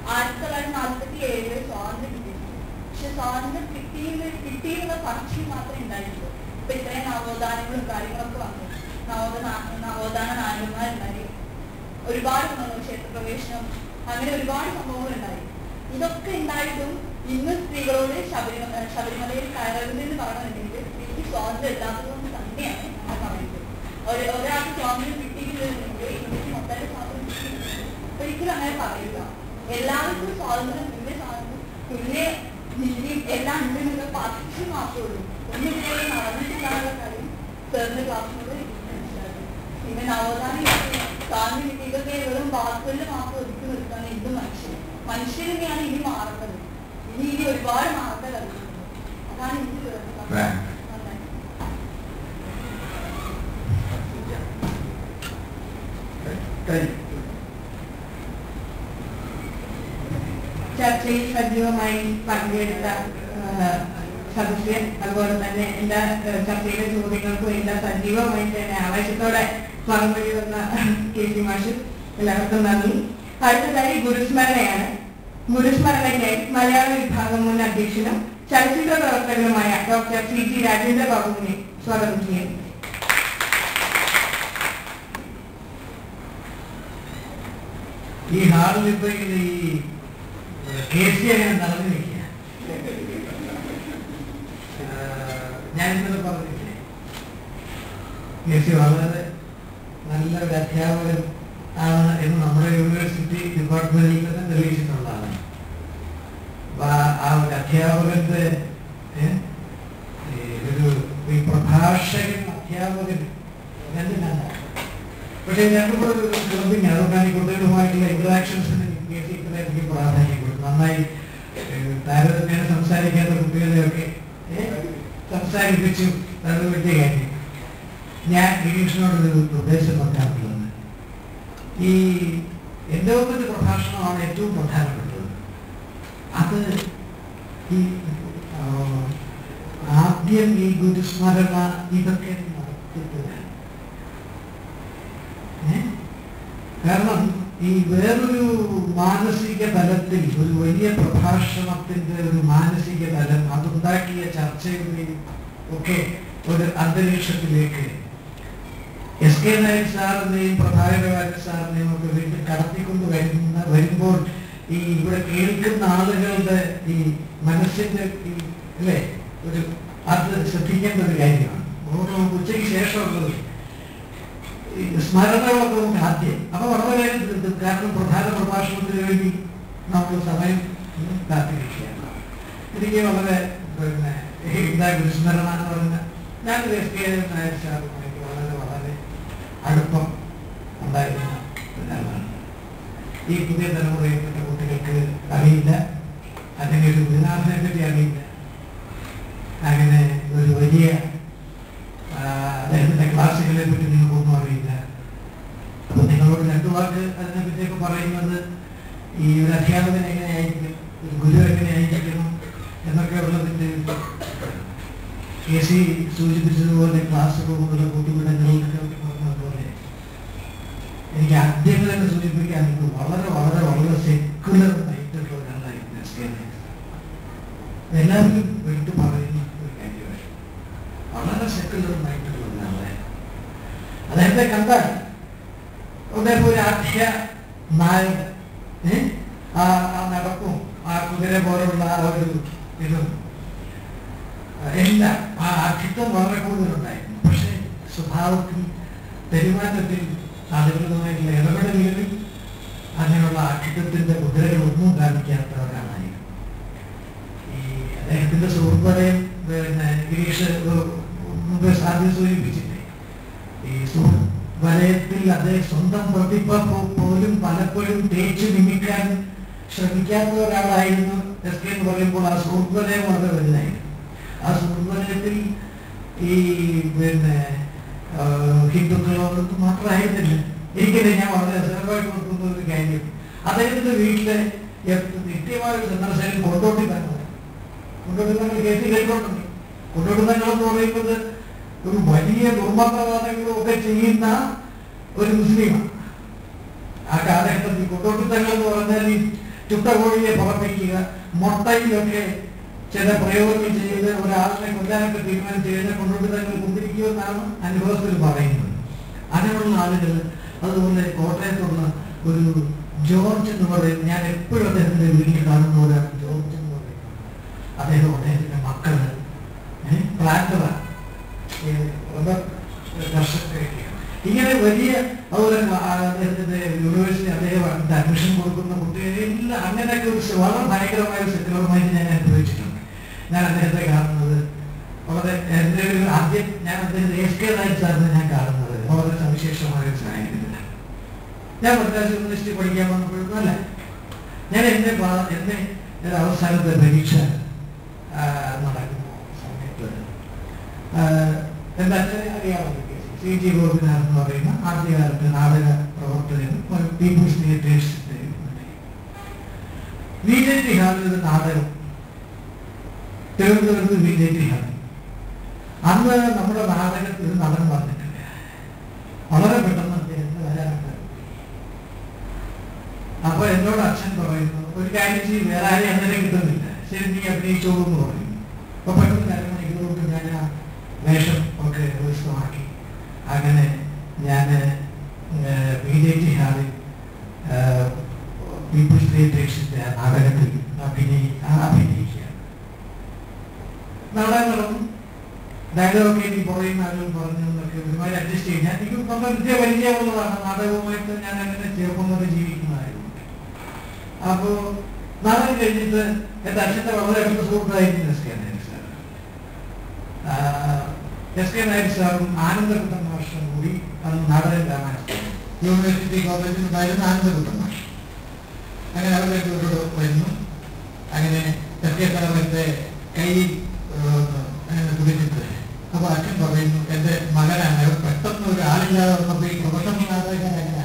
ആയിരത്തി തൊള്ളായിരത്തി നാൽപ്പത്തി ഏഴിൽ സ്വാതന്ത്ര്യം കിട്ടി പക്ഷെ സ്വാതന്ത്ര്യം കിട്ടിയെന്ന് കിട്ടിയെന്നുള്ള പക്ഷി മാത്രമേ ഉണ്ടായിട്ടുള്ളൂ ഇപ്പൊ ഇത്രയും നവോത്ഥാനങ്ങളും കാര്യങ്ങളൊക്കെ വന്നു നവോത്ഥാന നവോത്ഥാന നായകന്മാരുണ്ടായി ഒരുപാട് സംഭവങ്ങൾ ക്ഷേത്രപ്രവേശനം അങ്ങനെ ഒരുപാട് സംഭവങ്ങൾ ഉണ്ടായി ഇതൊക്കെ ഉണ്ടായിട്ടും ഇന്ന് സ്ത്രീകളോട് ശബരിമല ശബരിമലയിൽ കയറരുതെന്ന് പറഞ്ഞിട്ടുണ്ടെങ്കിൽ സ്ത്രീക്ക് സ്വാതന്ത്ര്യം ഇല്ലാത്തത് കൊണ്ട് തന്നെയാണ് ആ പറയുന്നത്. ഒരു ഒരാൾക്ക് സ്വാതന്ത്ര്യം കിട്ടിയിട്ടില്ലെങ്കിൽ ഇന്ത്യയ്ക്ക് മൊത്തമായിട്ട് സ്വാതന്ത്ര്യം കിട്ടിയിട്ടുണ്ട് ഒരിക്കലും അങ്ങനെ പറയില്ല. എല്ലാവർക്കും സ്വാതന്ത്ര്യം തുല്യ സ്വാതന്ത്ര്യം തുല്യ നീതിയും എല്ലാം ഉണ്ടെന്നുള്ള പക്ഷി മാത്രമുള്ളൂ ഒന്നും ഇതുപോലെ നടന്നിട്ടുള്ള കാര്യം സാറിന്റെ ക്ലാസ്സിനോട് പിന്നെ നവോദാന സ്വാതന്ത്ര്യം കിട്ടിയിട്ടൊക്കെ വെറും വാക്കുകളിൽ മാത്രം ഒതുക്കി നിർത്താൻ ഇത് മനുഷ്യൻ? മനുഷ്യനെയാണ് ഇനി മാറേണ്ടത്. ഒരുപാട് കളിക്കുന്നത് അതാണ് എനിക്ക് തോന്നുന്നത് ചർച്ചയിൽ സജീവമായി പങ്കെടുത്ത സദസ്യൻ അതുപോലെ തന്നെ എല്ലാ ചർച്ചയിലെ ചോദ്യങ്ങൾക്കും എല്ലാം സജീവമായി തന്നെ ആവേശത്തോടെ മറുപടി വന്ന കെ. ജി മാഷ്. എല്ലാവർക്കും നന്ദി. അടുത്തതായി ഗുരുസ്മരണയാണ്. ഗുരുസ്മരണയ്ക്കായി മലയാള വിഭാഗം മുൻ അധ്യക്ഷനും ചലച്ചിത്ര പ്രവർത്തകനുമായ ഡോക്ടർ സി ജി രാജേന്ദ്ര ബാബുവിനെ സ്വാഗതം ചെയ്യുന്നു. ഈ ഹാളിൽ ഇപ്പൊ ഈ കെ സി നടന്നു നിൽക്കുക ഞാൻ ഇന്നലെ പറഞ്ഞില്ലേ? കെ സി വളരെ നല്ലൊരു അധ്യാപകൻ ആണ് എന്ന് നമ്മുടെ യൂണിവേഴ്സിറ്റി ഡിപ്പാർട്ട്മെന്റിൽ തന്നെ തെളിയിച്ചിട്ടുള്ളതാണ്. ആ- ഒരു അധ്യാപകന്റെ ഒരു ഈ പ്രഭാഷകൻ അധ്യാപകൻ രണ്ടിനല്ല പക്ഷേ ഞങ്ങളുടെ ഈ കുട്ടികളുമായിട്ടുള്ള ഇന്ററാക്ഷൻസിന് ഇത്രയധികം പ്രാധാന്യം കൊടുക്കും. നന്നായി താരതമ്യേന സംസാരിക്കാത്ത കുട്ടികളെയൊക്കെ സംസാരിപ്പിച്ചു അത് വലിയ കാര്യം. ഞാൻ ഗിരീഷിനോട് ഒരു നിർദ്ദേശം പറഞ്ഞാറുള്ളത് ഈ എൻഡോമെന്റ് പ്രഭാഷണമാണ് ഏറ്റവും പ്രധാനപ്പെട്ടത്. അത് ഈ ആദ്യം ഈ ഗുരുസ്മരണ ഇതൊക്കെ നടത്തിയിട്ട് കാരണം ഈ വേറൊരു മാനസിക തലത്തിൽ ഒരു വലിയ പ്രഭാഷണത്തിന്റെ ഒരു മാനസിക തലം അതുണ്ടാക്കിയ ചർച്ചയുടെയും ഒക്കെ ഒരു അന്തരീക്ഷത്തിലേക്ക് എസ് കെ നായർ സാറിനെയും പ്രഭാകരവാരൻ സാറിനെയും ഒക്കെ വീണ്ടും കടത്തിക്കൊണ്ട് വരുന്ന വരുമ്പോൾ ഈ ഇവിടെ കേൾക്കുന്ന ആളുകളുടെ ഈ മനസ്സിന്റെ ഈ അല്ലേ ഒരു അത് ശ്രദ്ധിക്കേണ്ട ഒരു കാര്യമാണ്. ഓരോ ഉച്ചയ്ക്ക് ശേഷമുള്ളത് സ്മരണകളൊക്കെ നമുക്ക് ആദ്യം. അപ്പൊ വളരെ കാരണം പ്രധാന പ്രഭാഷണത്തിന് വേണ്ടി നമുക്ക് സമയം കാത്തിരിക്കുകയാണ്. എനിക്ക് വളരെ പിന്നെ എന്താ സ്മരണ എന്ന് പറഞ്ഞ ഞാൻ എസ് കെ നായർ സാറുമായിട്ട് വളരെ വളരെ അടുപ്പം ഉണ്ടായിരുന്ന ഒരാളാണ്. ഈ പുതിയ തലമുറയിൽപ്പെട്ട കുട്ടികൾക്ക് അറിയില്ല. അല്ലെങ്കിൽ ഒരു ഉദാഹരണത്തെ പറ്റി അറിയില്ല. അങ്ങനെ ഒരു വലിയ അദ്ദേഹത്തിന്റെ ക്ലാസ്സുകളെ പറ്റി നിങ്ങൾക്കൊന്നും അറിയില്ല. അപ്പൊ നിങ്ങളോട് രണ്ടു വാക്ക് അതിനെ പറ്റിയൊക്കെ പറയുന്നത് ഈ ഒരു അധ്യാപകൻ എങ്ങനെയായിരിക്കും ഒരു ഗുരു എങ്ങനെയായിരിക്കണം എന്നൊക്കെ ഉള്ളതിന്റെ കെ സി സൂചിപ്പിച്ചതുപോലെ ക്ലാസ് റൂമുകളെ പറഞ്ഞതുപോലെ എനിക്ക് തന്നെ സൂചിപ്പിക്കാൻ എനിക്ക് വളരെ വളരെ വളരെ സെക്കുലർ ആയിട്ടുള്ള ഒരാളായിരുന്നു എസ് കെ നായർ. എല്ലാവരും വിട്ടു പറയുന്ന ഒരു കാര്യമാണ് വളരെ സെക്കുലർ ആയിട്ടുള്ള അദ്ദേഹത്തെ കണ്ടാൽ അദ്ദേഹം ഒരു ആഖ്യ നായകൻ? ആ നടപ്പും ആ കുതിര പോലുള്ള ആ ഒരു ഇതും എല്ലാം ആ ആഖ്യത്വം വളരെ കൂടുതലുണ്ടായിരുന്നു പക്ഷേ സ്വഭാവത്തിൽ പെരുമാറ്റത്തിൽ ആളുകളുമായിട്ടുള്ള ഇടപെടലുകളിൽ അങ്ങനെയുള്ള ആഖ്യത്വത്തിന്റെ മുദ്രകൾ ഒന്നും ഒരാളായിരുന്നു ഈ അദ്ദേഹത്തിന്റെ സുഹൃത്തുക്കളെയും പിന്നെ ഗിരീഷ് സാധ്യത സൂചിപ്പിച്ചില്ലേ? ഈ വലയത്തിൽ അദ്ദേഹം സ്വന്തം പ്രതിഭ പോലും പലപ്പോഴും തേച്ച് നിമിക്കാൻ ശ്രമിക്കാത്ത ഒരാളായിരുന്നു എസ് കെ എന്ന് പറയുമ്പോൾ ആ സുഹൃത്തുക്കളെയും വളരെ വലുതായിരുന്നു. ആ സുഹൃത്ത് ഈ പിന്നെ ആ, ഹിന്ദുക്കളോട് മാത്രമായിരുന്നില്ല. എനിക്കല്ലേ ഞാൻ വളരെ രസകരമായിട്ട് കൊടുക്കുന്ന ഒരു കാര്യം. അദ്ദേഹത്തിന്റെ വീട്ടിലെ നിത്യമായ ഒരു സന്ദർശനം കൊണ്ടോട്ടി തന്നെ കൊണ്ടോട്ടി തങ്ങൾ കേസ് കേൾക്കൊണ്ടുണ്ട് കൊണ്ടോട്ടി തങ്ങൾ എന്ന് പറയുന്നത് ഒരു വലിയ ദുർമന്ത്രവാദങ്ങളും ഒക്കെ ചെയ്യുന്ന ഒരു മുസ്ലിമാണ്. ആ കാലഘട്ടത്തിൽ കൊണ്ടോട്ടി തങ്ങൾ എന്ന് പറഞ്ഞാൽ ഈ ചുട്ടകോഴിയെ പുറപ്പിക്കുക മുട്ടയിലൊക്കെ ചില പ്രയോഗങ്ങൾ ചെയ്ത് ഒരാളിനെ കൊല്ലാനൊക്കെ തീരുമാനിച്ചു കഴിഞ്ഞാൽ കൊണ്ടുപോയി തന്നെ കൊണ്ടിരിക്കുക കൊണ്ടിരിക്കുമെന്നാണ് അനുഭവത്തിൽ പറയുന്നത്. അങ്ങനെയുള്ള ആളുകൾ അതുപോലെ കോട്ടയത്തുള്ള ഒരു ജോർജ് എന്ന് പറയും ഞാൻ എപ്പോഴും അദ്ദേഹത്തിന്റെ വീട്ടിൽ കാണുന്ന ഒരാൾ ജോർജ് എന്ന് പറയും അദ്ദേഹം അദ്ദേഹത്തിന്റെ മക്കൾ. ഇങ്ങനെ വലിയ അതുപോലെ അദ്ദേഹത്തിന്റെ യൂണിവേഴ്സിറ്റി അദ്ദേഹം അഡ്മിഷൻ കൊടുക്കുന്ന കുട്ടികളെ എല്ലാം അങ്ങനെയൊക്കെ ഒരു വളരെ ഭയങ്കരമായ ഒരു സെക്യുലറുമായിട്ട് ഞാൻ അനുഭവിച്ചിട്ടുണ്ട്. ഞാൻ അദ്ദേഹത്തെ കാണുന്നത്. വളരെ എന്റെ ഒരു ആദ്യം ഞാൻ അദ്ദേഹത്തെ കെ ഞാൻ കാണുന്നത്. വളരെ സവിശേഷമായ ഒരു ഞാൻ മദ്രാസ് പഠിക്കാൻ വന്നപ്പോഴൊന്നും അല്ല ഞാൻ എന്നെ പാ- എന്നെ ഒരു അവസാനത്തെ പരീക്ഷ നടക്കുന്ന സമയത്ത് എന്റെ അച്ഛനെ അറിയാമല്ലോ സി. ജി. ഗോപിനാഥ് എന്ന് പറയുന്ന ആദ്യകാലത്തെ നാടക പ്രവർത്തകനും പീപ്പിൾസ് ജെ ടി ഹാളിൽ നാടകം തിരുവനന്തപുരത്ത് ബി ജെ പി അന്ന് നമ്മുടെ നാടകത്തിൽ നടൻ വന്നിട്ടില്ല. വളരെ പെട്ടെന്ന് അദ്ദേഹത്തിന് വരാനുണ്ട് അപ്പൊ എന്നോട് അച്ഛൻ പറയുന്നു ഒരു കാര്യം ചെയ്യും വേറെ ആരെയും അങ്ങനെ കിട്ടുന്നില്ല. ശരി നീ അഭിനയിച്ചോളൂ എന്ന് പറയുന്നു. അപ്പൊ പെട്ടെന്ന് അരമണിക്കൂർ കൊണ്ട് ഞാൻ ആ വേഷം ഒക്കെ വ്യവസ്ഥമാക്കി അങ്ങനെ ഞാൻ ബി ജെ പി ഹാളിൽ പീപ്പിൾസ് ഡേ ആ നാടകത്തിൽ അഭിനയി ആ അഭിനയിക്കുക നാടകം നടന്നു ഡയലോഗ് എനിക്ക് പുറയും നാടകം പറഞ്ഞു എന്നൊക്കെ ഒരുമാതിരി അഡ്ജസ്റ്റ് ചെയ്യും ഞാൻ എനിക്ക് സ്വന്തം വിദ്യ പരിചയമുള്ളതാണ് നാടകവുമായിട്ട് ഞാൻ അങ്ങനെ ചേർക്കുന്നത് ജീവിക്കുന്നതായിരുന്നു. അപ്പോ നാടകം കഴിഞ്ഞിട്ട് എന്റെ അച്ഛന്റെ വളരെ അടുത്ത സുഹൃത്തായിരുന്നു S K Nair sir. S K Nair സാറും ആനന്ദകുട്ടൻ മാഷും കൂടി അന്ന് നാടകം കാണാൻ യൂണിവേഴ്സിറ്റി കോളേജിൽ ഉണ്ടായിരുന്ന ആനന്ദകുട്ടൻ മാഷ്. അങ്ങനെ അവരുടെ വരുന്നു. അങ്ങനെ എസ് കെ സാറിന്റെ കയ്യിൽ പിടിച്ചിട്ട് അപ്പൊ അച്ഛൻ പറയുന്നു എന്റെ മകനാണ്. അവർ പെട്ടെന്ന് ഒരു ആളില്ലാതെ വന്നപ്പോ ഈ പ്രൊഫഷണൽ നാടകക്കാരല്ല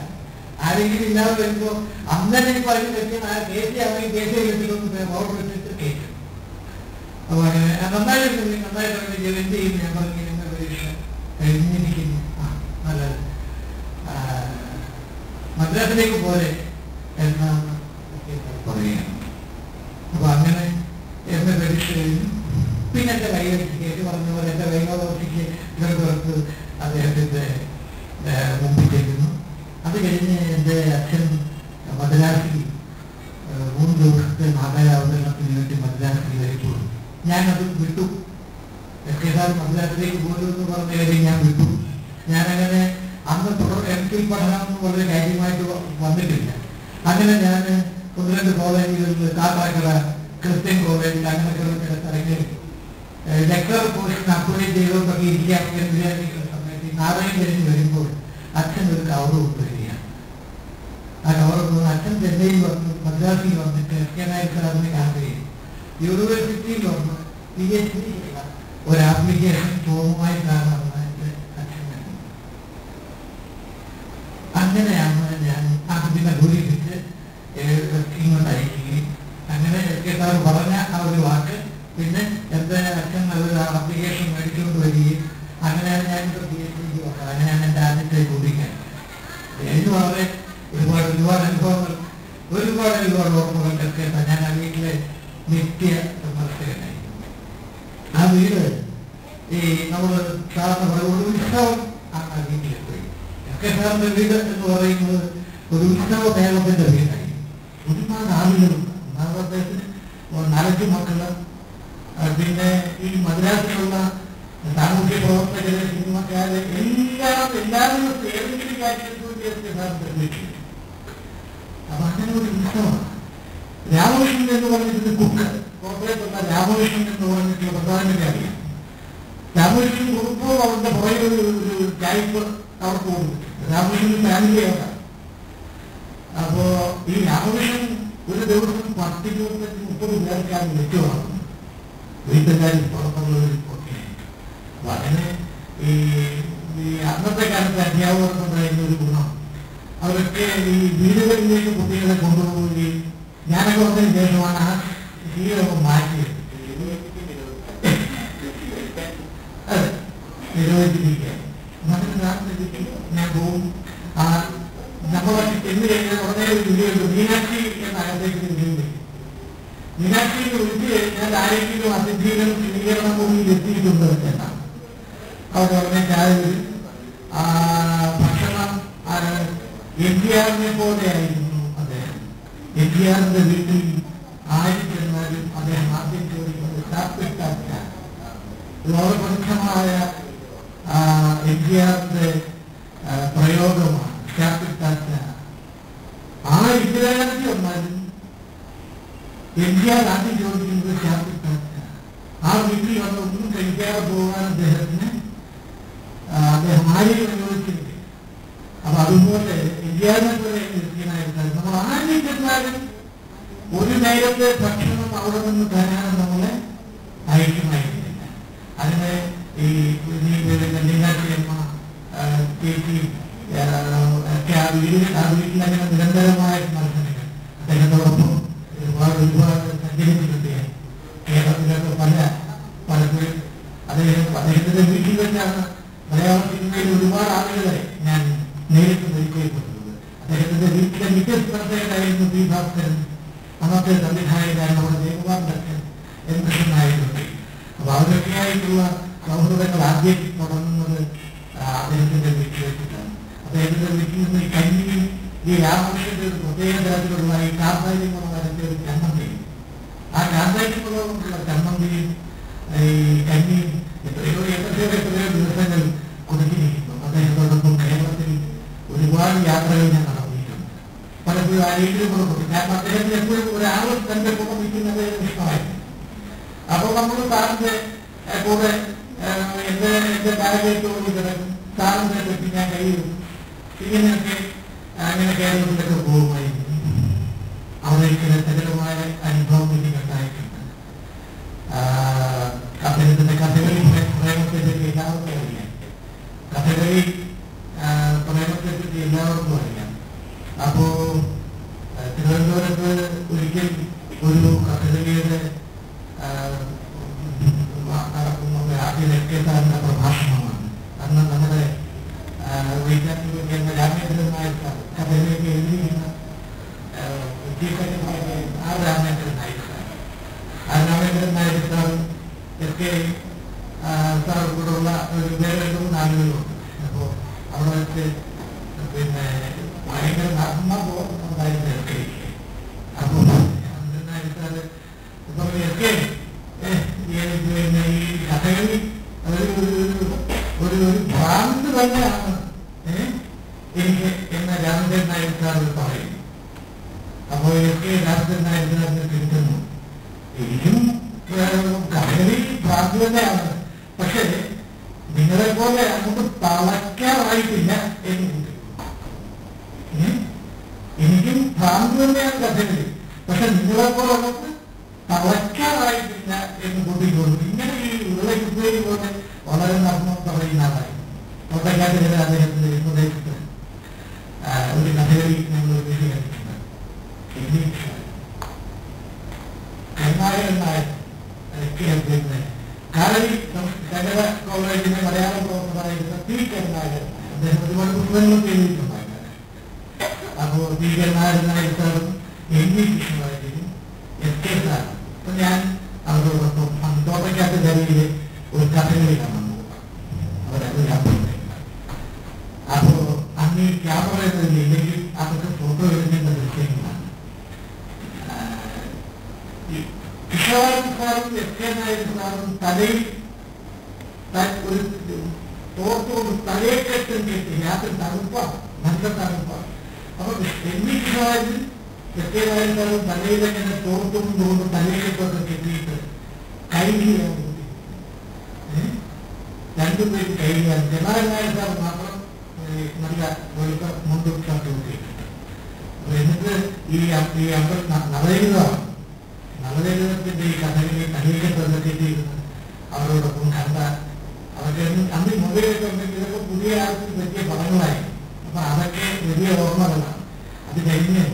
ആരെങ്കിലും ഇല്ലാതെ വരുമ്പോ അന്നനെ പറഞ്ഞു വെച്ചാൽ ആ ദേശീയ ആണെങ്കിൽ കേസിയെ കിട്ടിക്കൊന്ന് ഓർഡർ വെച്ചിട്ട് കേട്ടു അപ്പൊ നന്നായിട്ട് നന്നായിട്ട് എന്ത് ചെയ്യുന്നു? ഞാൻ പറഞ്ഞു ഇങ്ങനെ പരീക്ഷ കഴിഞ്ഞിരിക്കുന്നു ആ നല്ലത്. മദ്രാസിലേക്ക് പോലെ എന്നാണ് പറയുകയാണ് അപ്പൊ അങ്ങനെ എന്നെ പരീക്ഷ കഴിഞ്ഞു. പിന്നെ എന്റെ കൈവരിക്ക് കേട്ട് പറഞ്ഞ പോലെ എന്റെ കൈവർക്ക് ഇവർക്ക് അദ്ദേഹത്തിന്റെ ഏ, മുമ്പിൽ ചെല്ലുന്നു അത് കഴിഞ്ഞ് എന്റെ അച്ഛൻ മദ്രാസിൽ മൂന്ന് ദിവസത്തെ നാടകാവതരണത്തിന് വേണ്ടി മദ്രാസിൽ വരുമ്പോൾ ഞാനത് വിട്ടു. നിരോധിച്ചിരിക്കുക നമുക്ക് നാട്ടിലേക്ക് ഞാൻ പോകും ആ നമ്മൾ എന്ന് കഴിഞ്ഞാൽ ഉടനെ लेकिन उन लोगों का घर അത്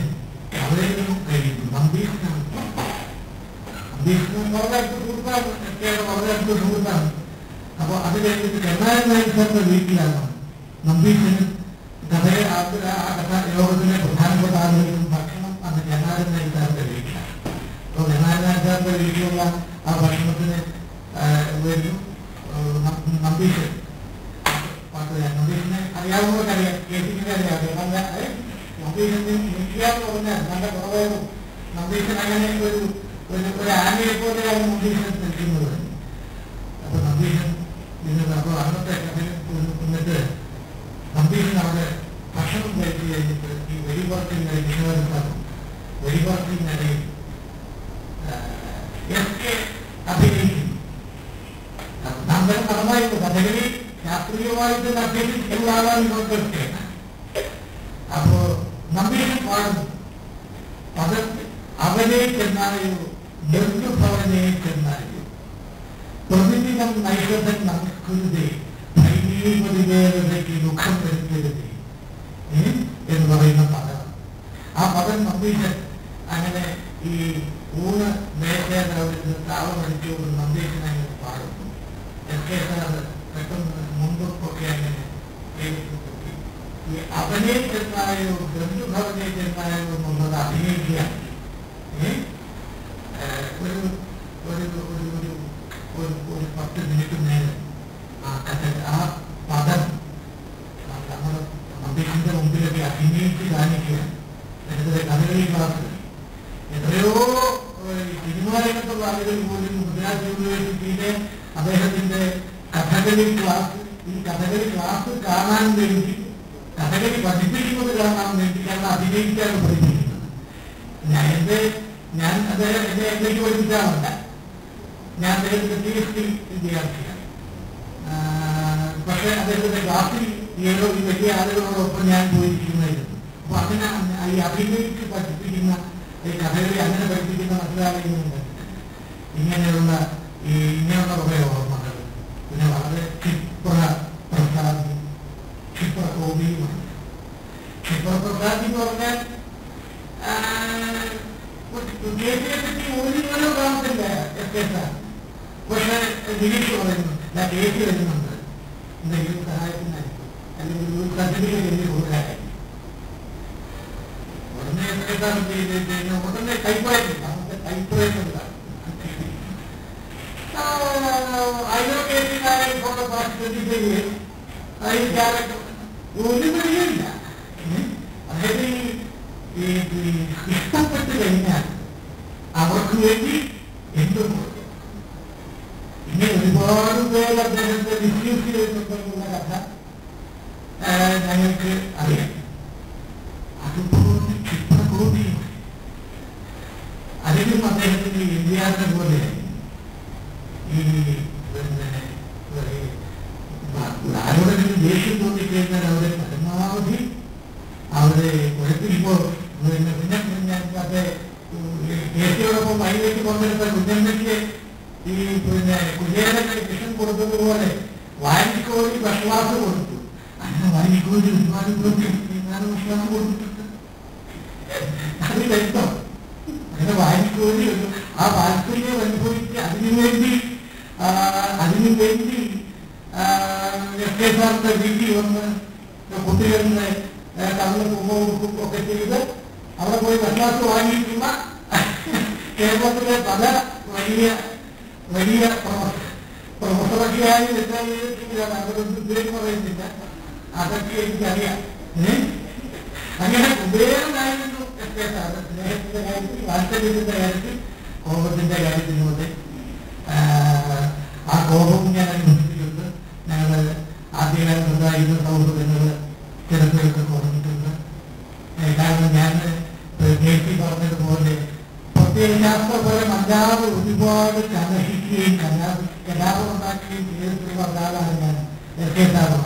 Beda.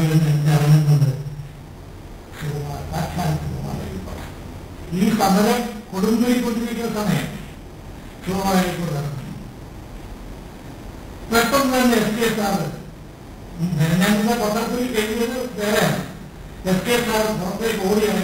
പാതയിൽ ഈ കമല കൊടുങ്കുളിക്കൊണ്ടിരിക്കുന്ന സമയം പെട്ടെന്ന് തന്നെ എസ് കെ സാർ ഞാൻ പത്രത്തിൽ കഴിഞ്ഞത് വേറെയാണ്. എസ് കെ സാർ പുറത്തേക്ക് ഓടിയാണ്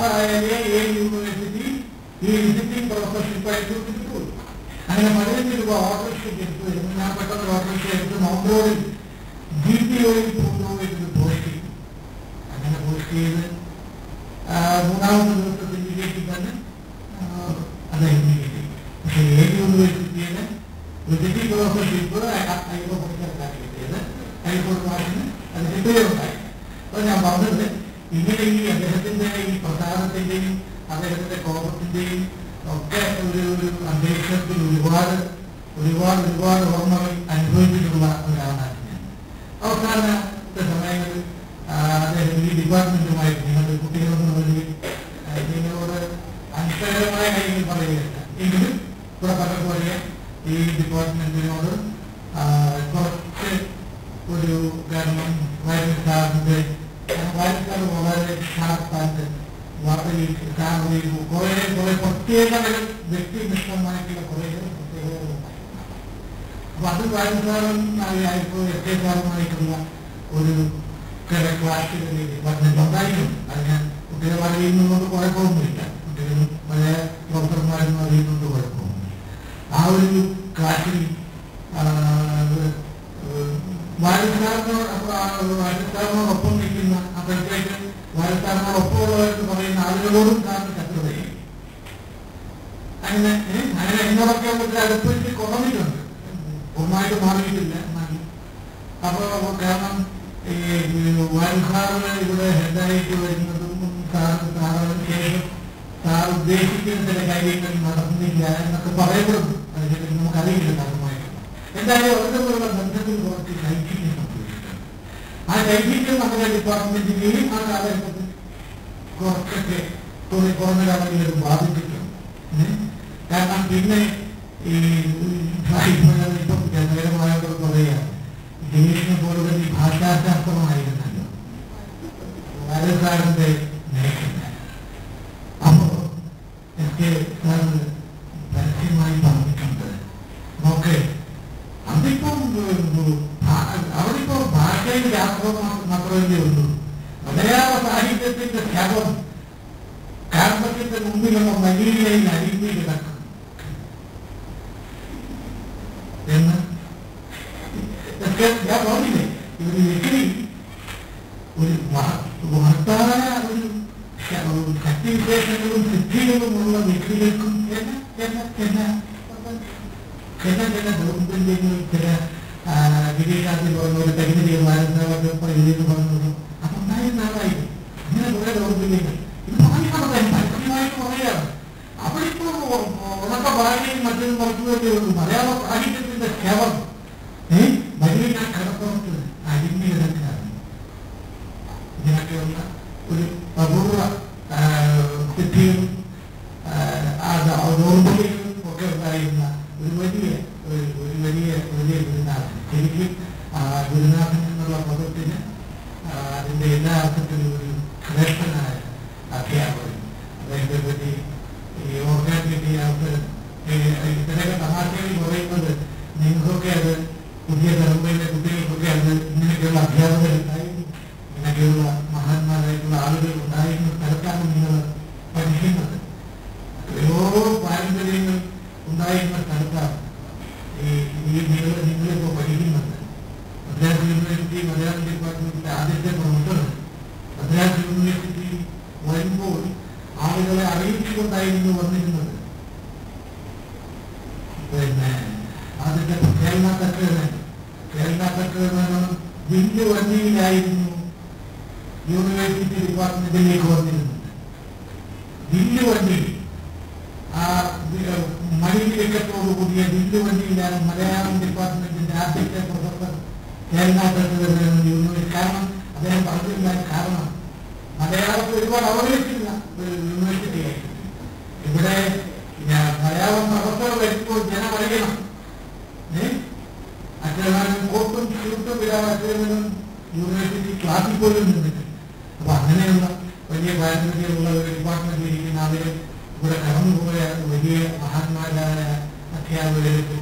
After IIA, AU University, he is visiting professorship at Tiruppur. ఆయన పదవి ఆటోషిప్ చేస్తూ నా పక్కన ఆటోషిప్ చేస్తూ మౌండ్రోడ్ జీటీఓ పోస్ట్ ఆయన పోస్ట్ మూడవ സാഹിത്യമേ ഉള്ളൂ. മലയാള സാഹിത്യത്തിന്റെ ഖ്യാപം കാരണത്തിന്റെ മുമ്പിലുള്ള മലീലയിൽ അരിഞ്ഞു കിടക്കും gue kan gue gue dia bahan mana akhirnya gue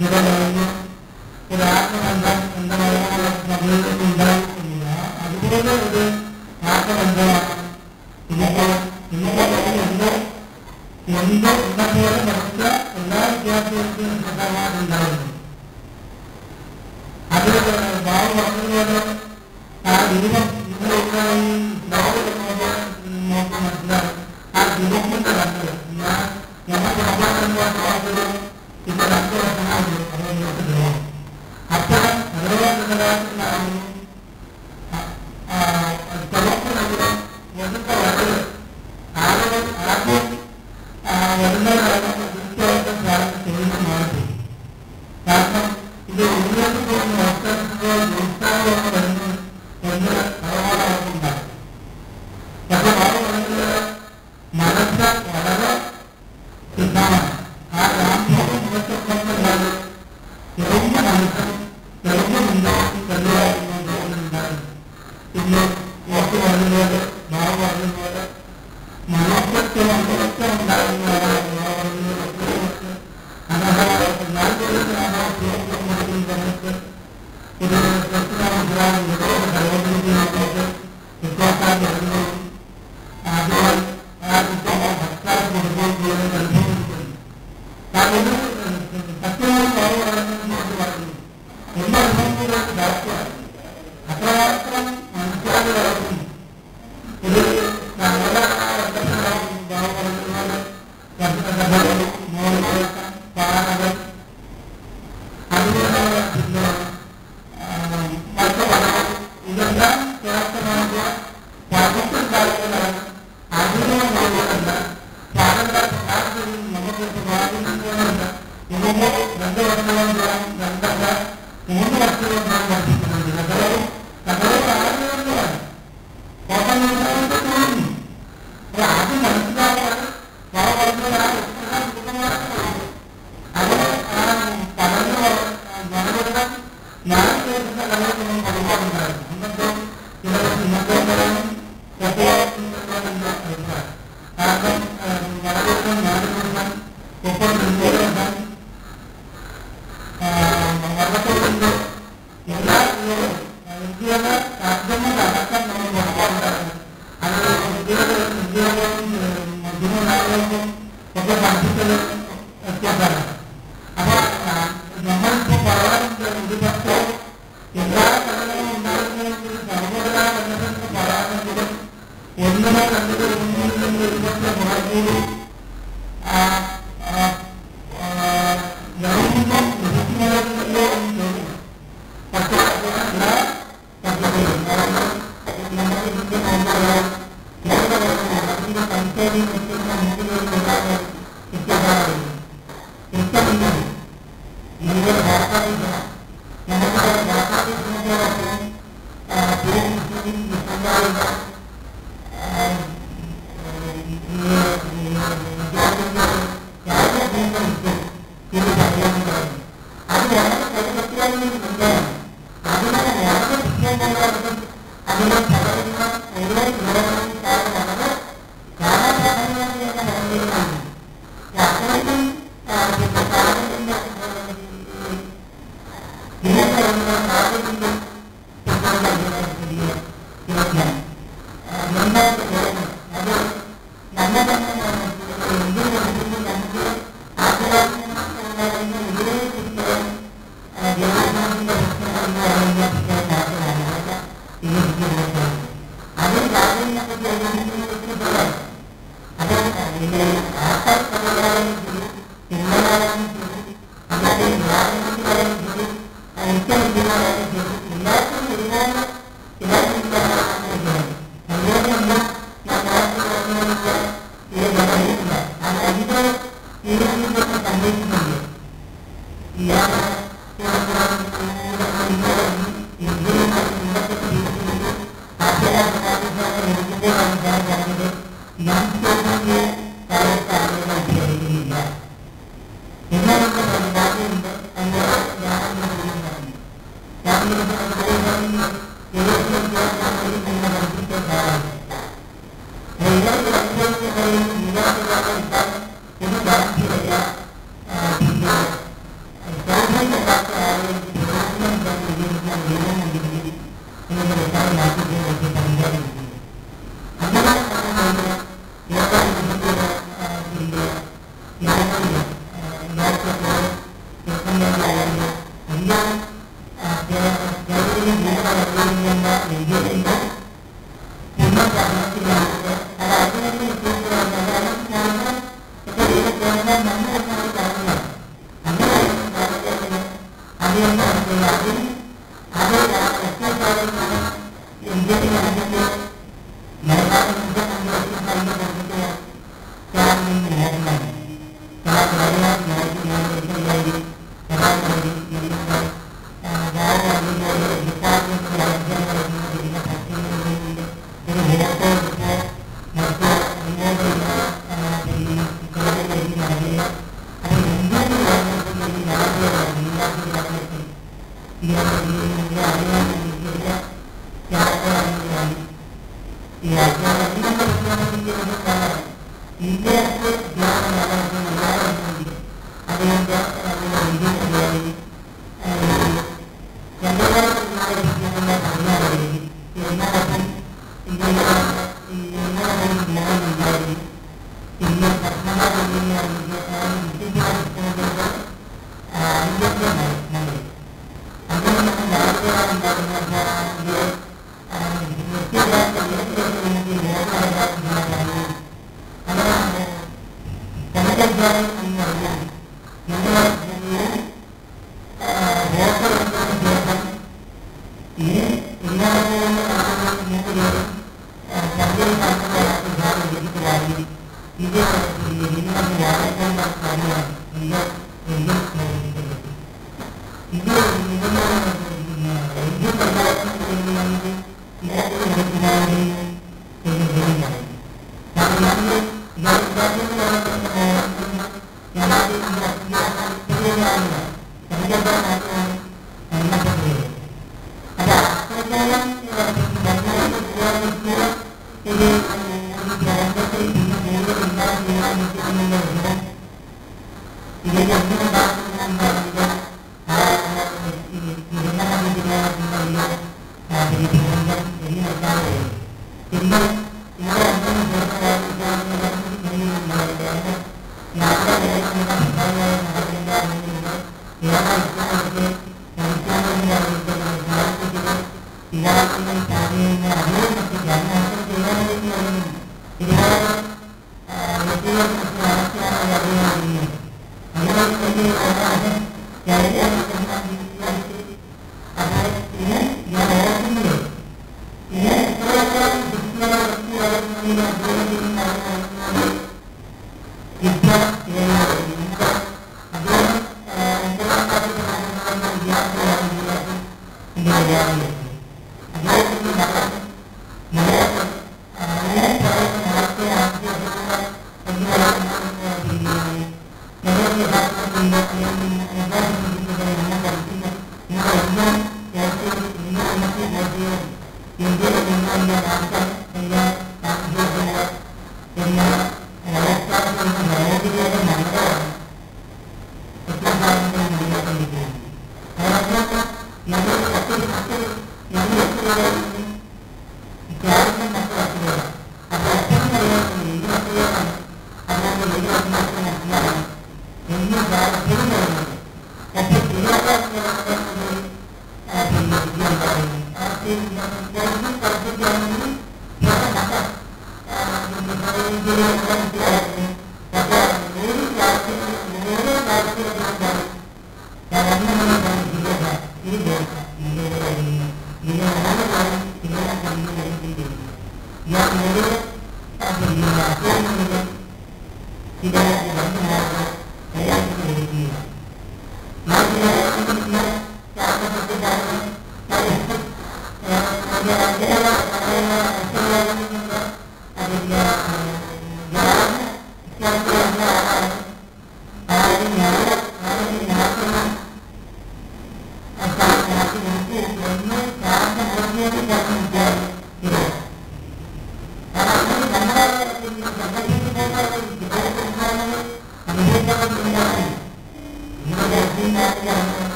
Yeah. Gracias.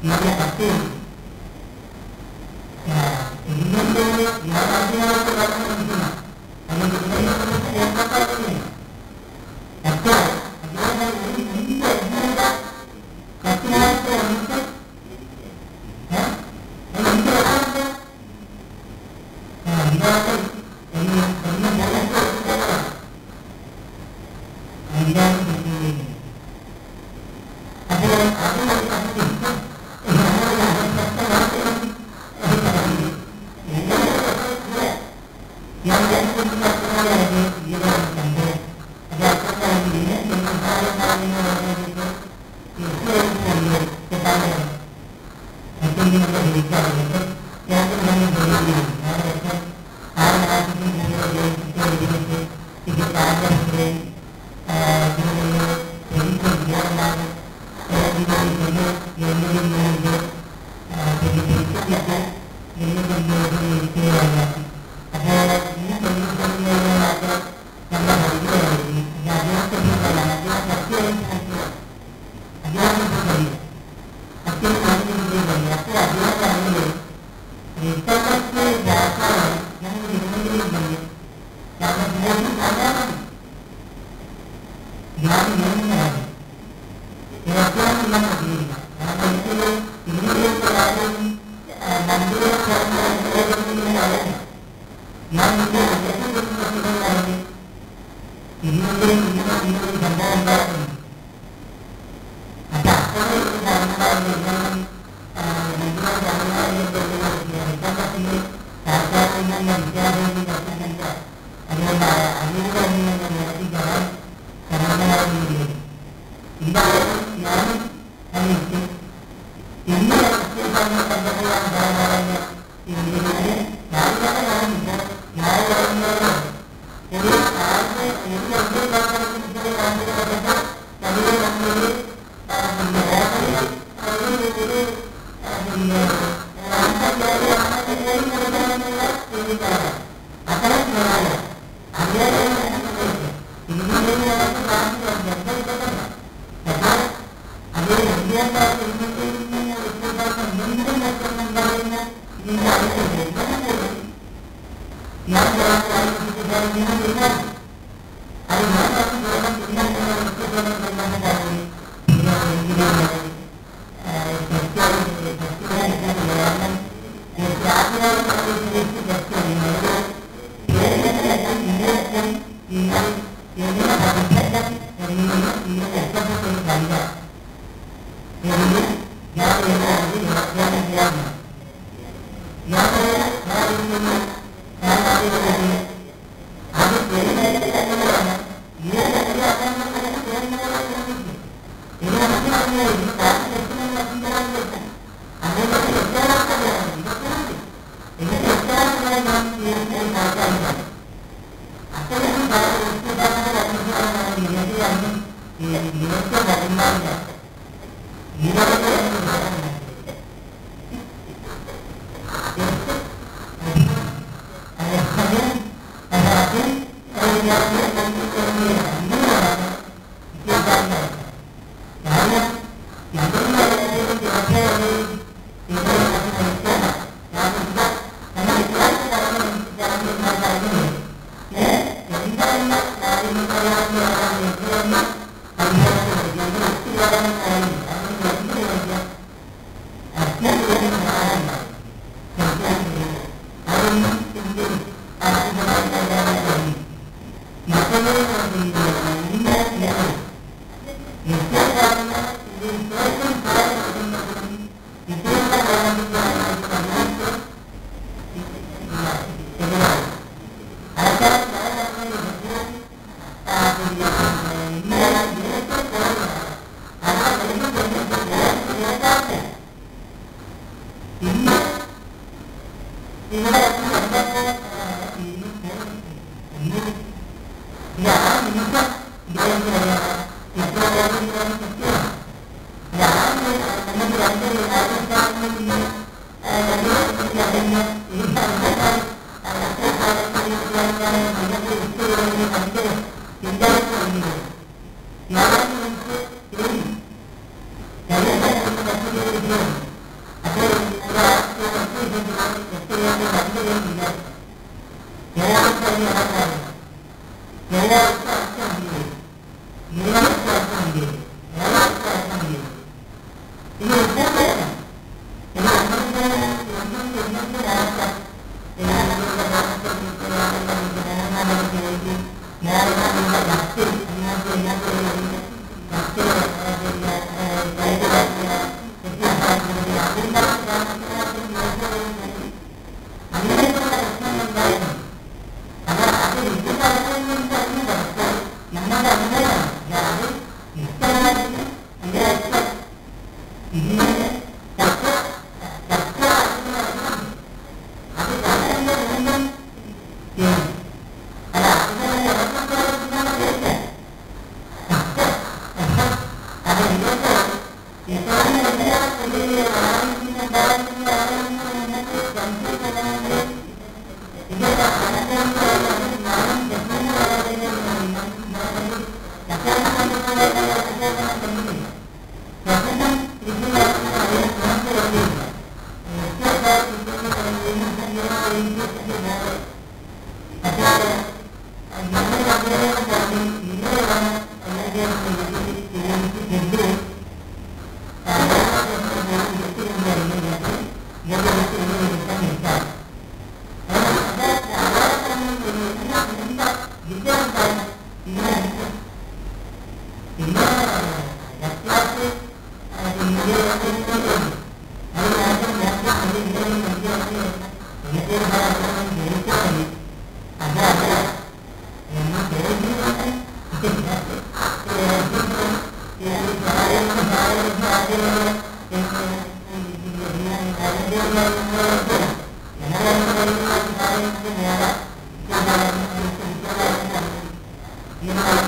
അതിന് അതിന് Thank you.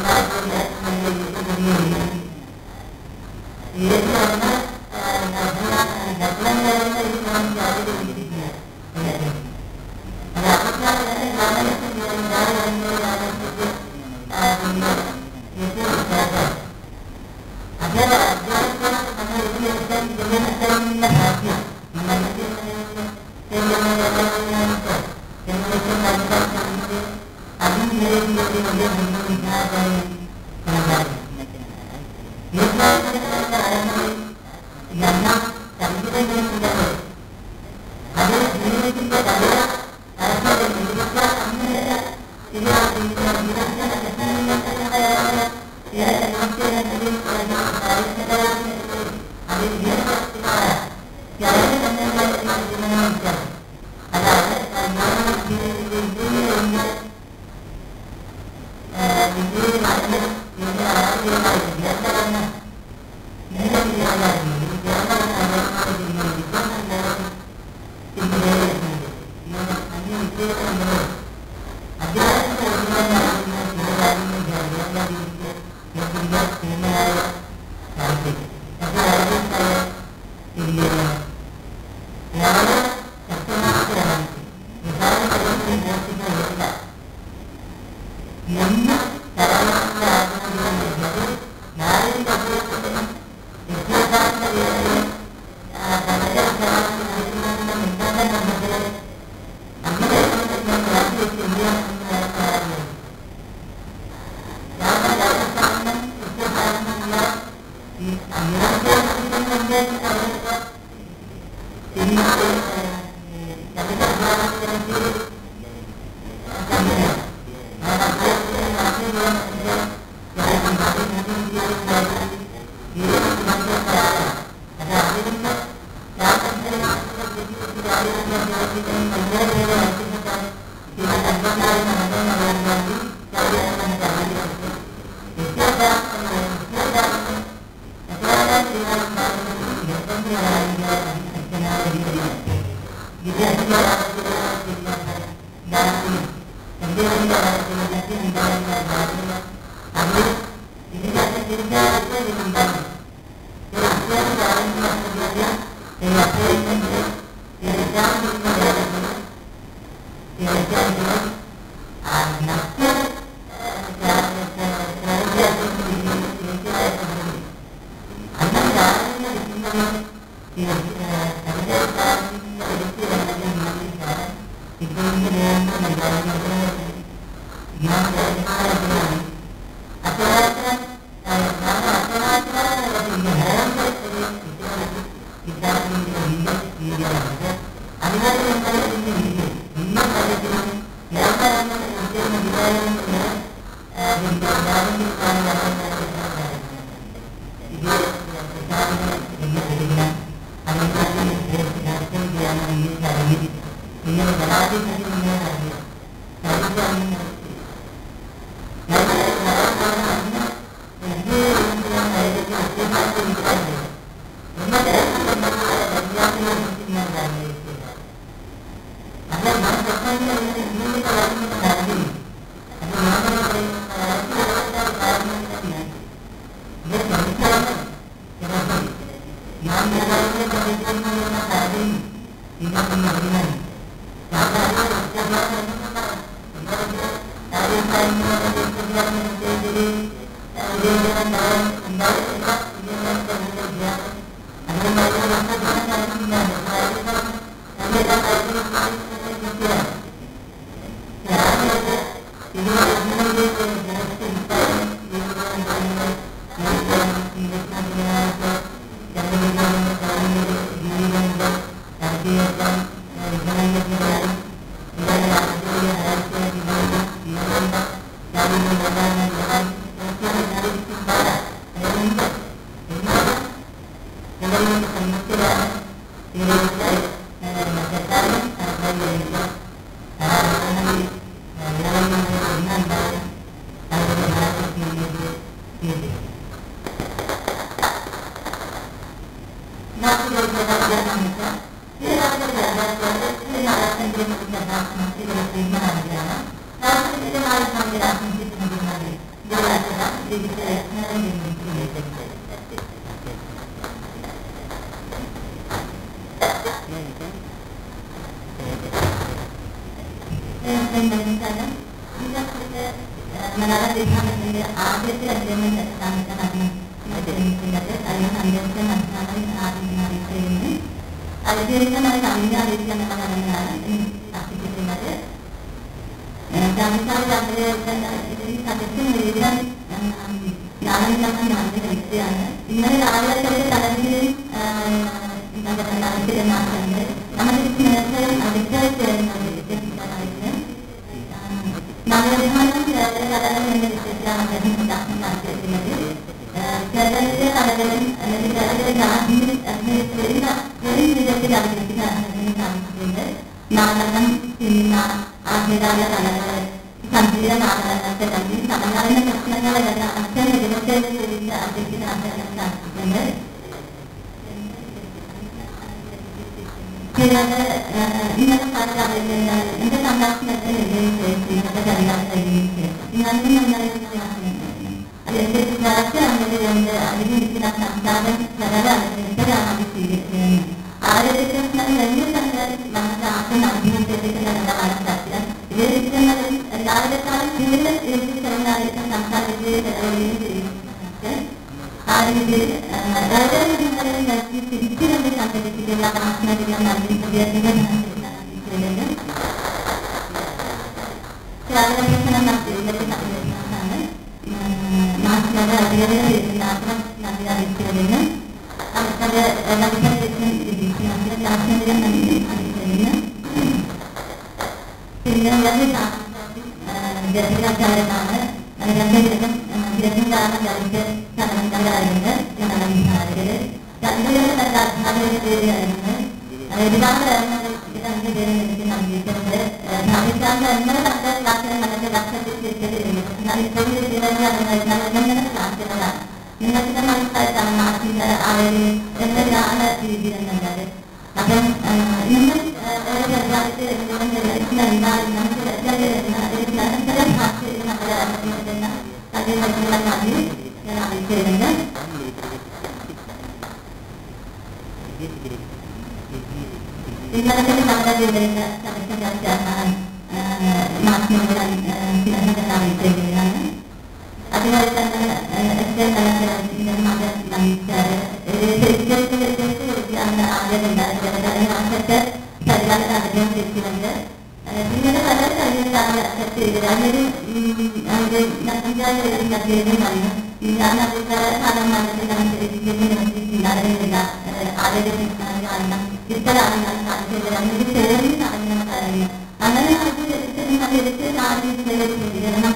and that's the next thing. എന്തുകൊണ്ട് ആർക്കുള്ള അത് ഇതിനകത്ത് തിരിഞ്ഞാൽ Thank you. എനിക്ക് നൽകിയിട്ടുണ്ട് ഭാവിക്കാണ്ട് എങ്ങനെ കണ്ട ക്ലാസ്സിൽ നമുക്ക് ലക്ഷത്തിൽ എന്നാൽ ഇപ്പോഴും തിരിച്ചറിയാൻ ക്ലാസ്സുകളാണ് നിങ്ങൾക്ക് മനസ്സിലായിട്ടാണ്? മാസിന്റെ ആ ഒരു എന്തെല്ലാം രീതി എന്നുള്ളത്? അപ്പം നമ്മൾ ചെറുതായിട്ട് അതിനുള്ള നന്ദി ഞാൻ ഇന്നലത്തെ നമ്മുടെ വിവരങ്ങൾ സദസ്യരാണ് മാധ്യമങ്ങൾ അറിയിച്ചിരിക്കുന്നതാണ് അതുപോലെ തന്നെ എന്റെ തലത്തിലെ മകൻ നമിച്ചാറ് ആദ്യം ഉണ്ടായിരുന്നത് പരിപാടി നടന്നുകൊണ്ടിരിക്കുന്നത് ഇങ്ങനെ പല കാര്യങ്ങളാണ് അതിലൊരു അവർ നദികളും ഞാൻ കാലം നടത്തിയിട്ടുണ്ടായിരുന്നില്ല ആരോഗ്യ കാരണം ഇത്തരാണ് കാണിച്ചത് ചേർന്ന് നടന്ന കാര്യങ്ങൾ അങ്ങനെ അത് എടുത്ത് ആദ്യം പ്രതികരണം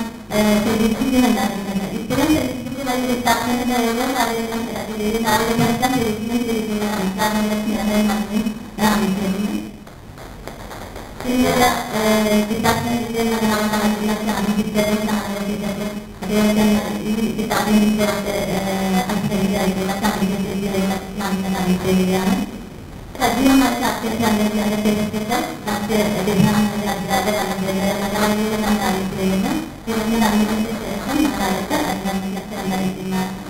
പ്രതീക്ഷിക്കുന്നുണ്ടായിരുന്നത് ഇത്തരം കിട്ടാത്തതിന്റെ ഓരോ കാര്യങ്ങളും അതിൽ നാളുകളെല്ലാം തിരിച്ചുകൊണ്ടിരിക്കുകയാണ് കാരണം നന്ദി ആവശ്യപ്പെടുന്നു പിന്നീട് കിട്ടാത്തതിന്റെ നടക്കുന്ന സാമൂഹിക അതുപോലെ തന്നെ ഈ കിട്ടാത്തതിന്റെ അനുസരിച്ചായിട്ടുള്ള സാമൂഹിക നന്ദി അറിയിക്കുകയാണ് සතිය මත අත්‍යන්ත යන්නේ යන්නේ දෙන්නත් අත්‍ය දෙවියන් අදාළ ගන්න දෙන්න කතාවේ නම් ආයෙත් දෙන්න දෙවියන් අනිත් දෙන්න සම්පූර්ණ කරලා අන්තිමට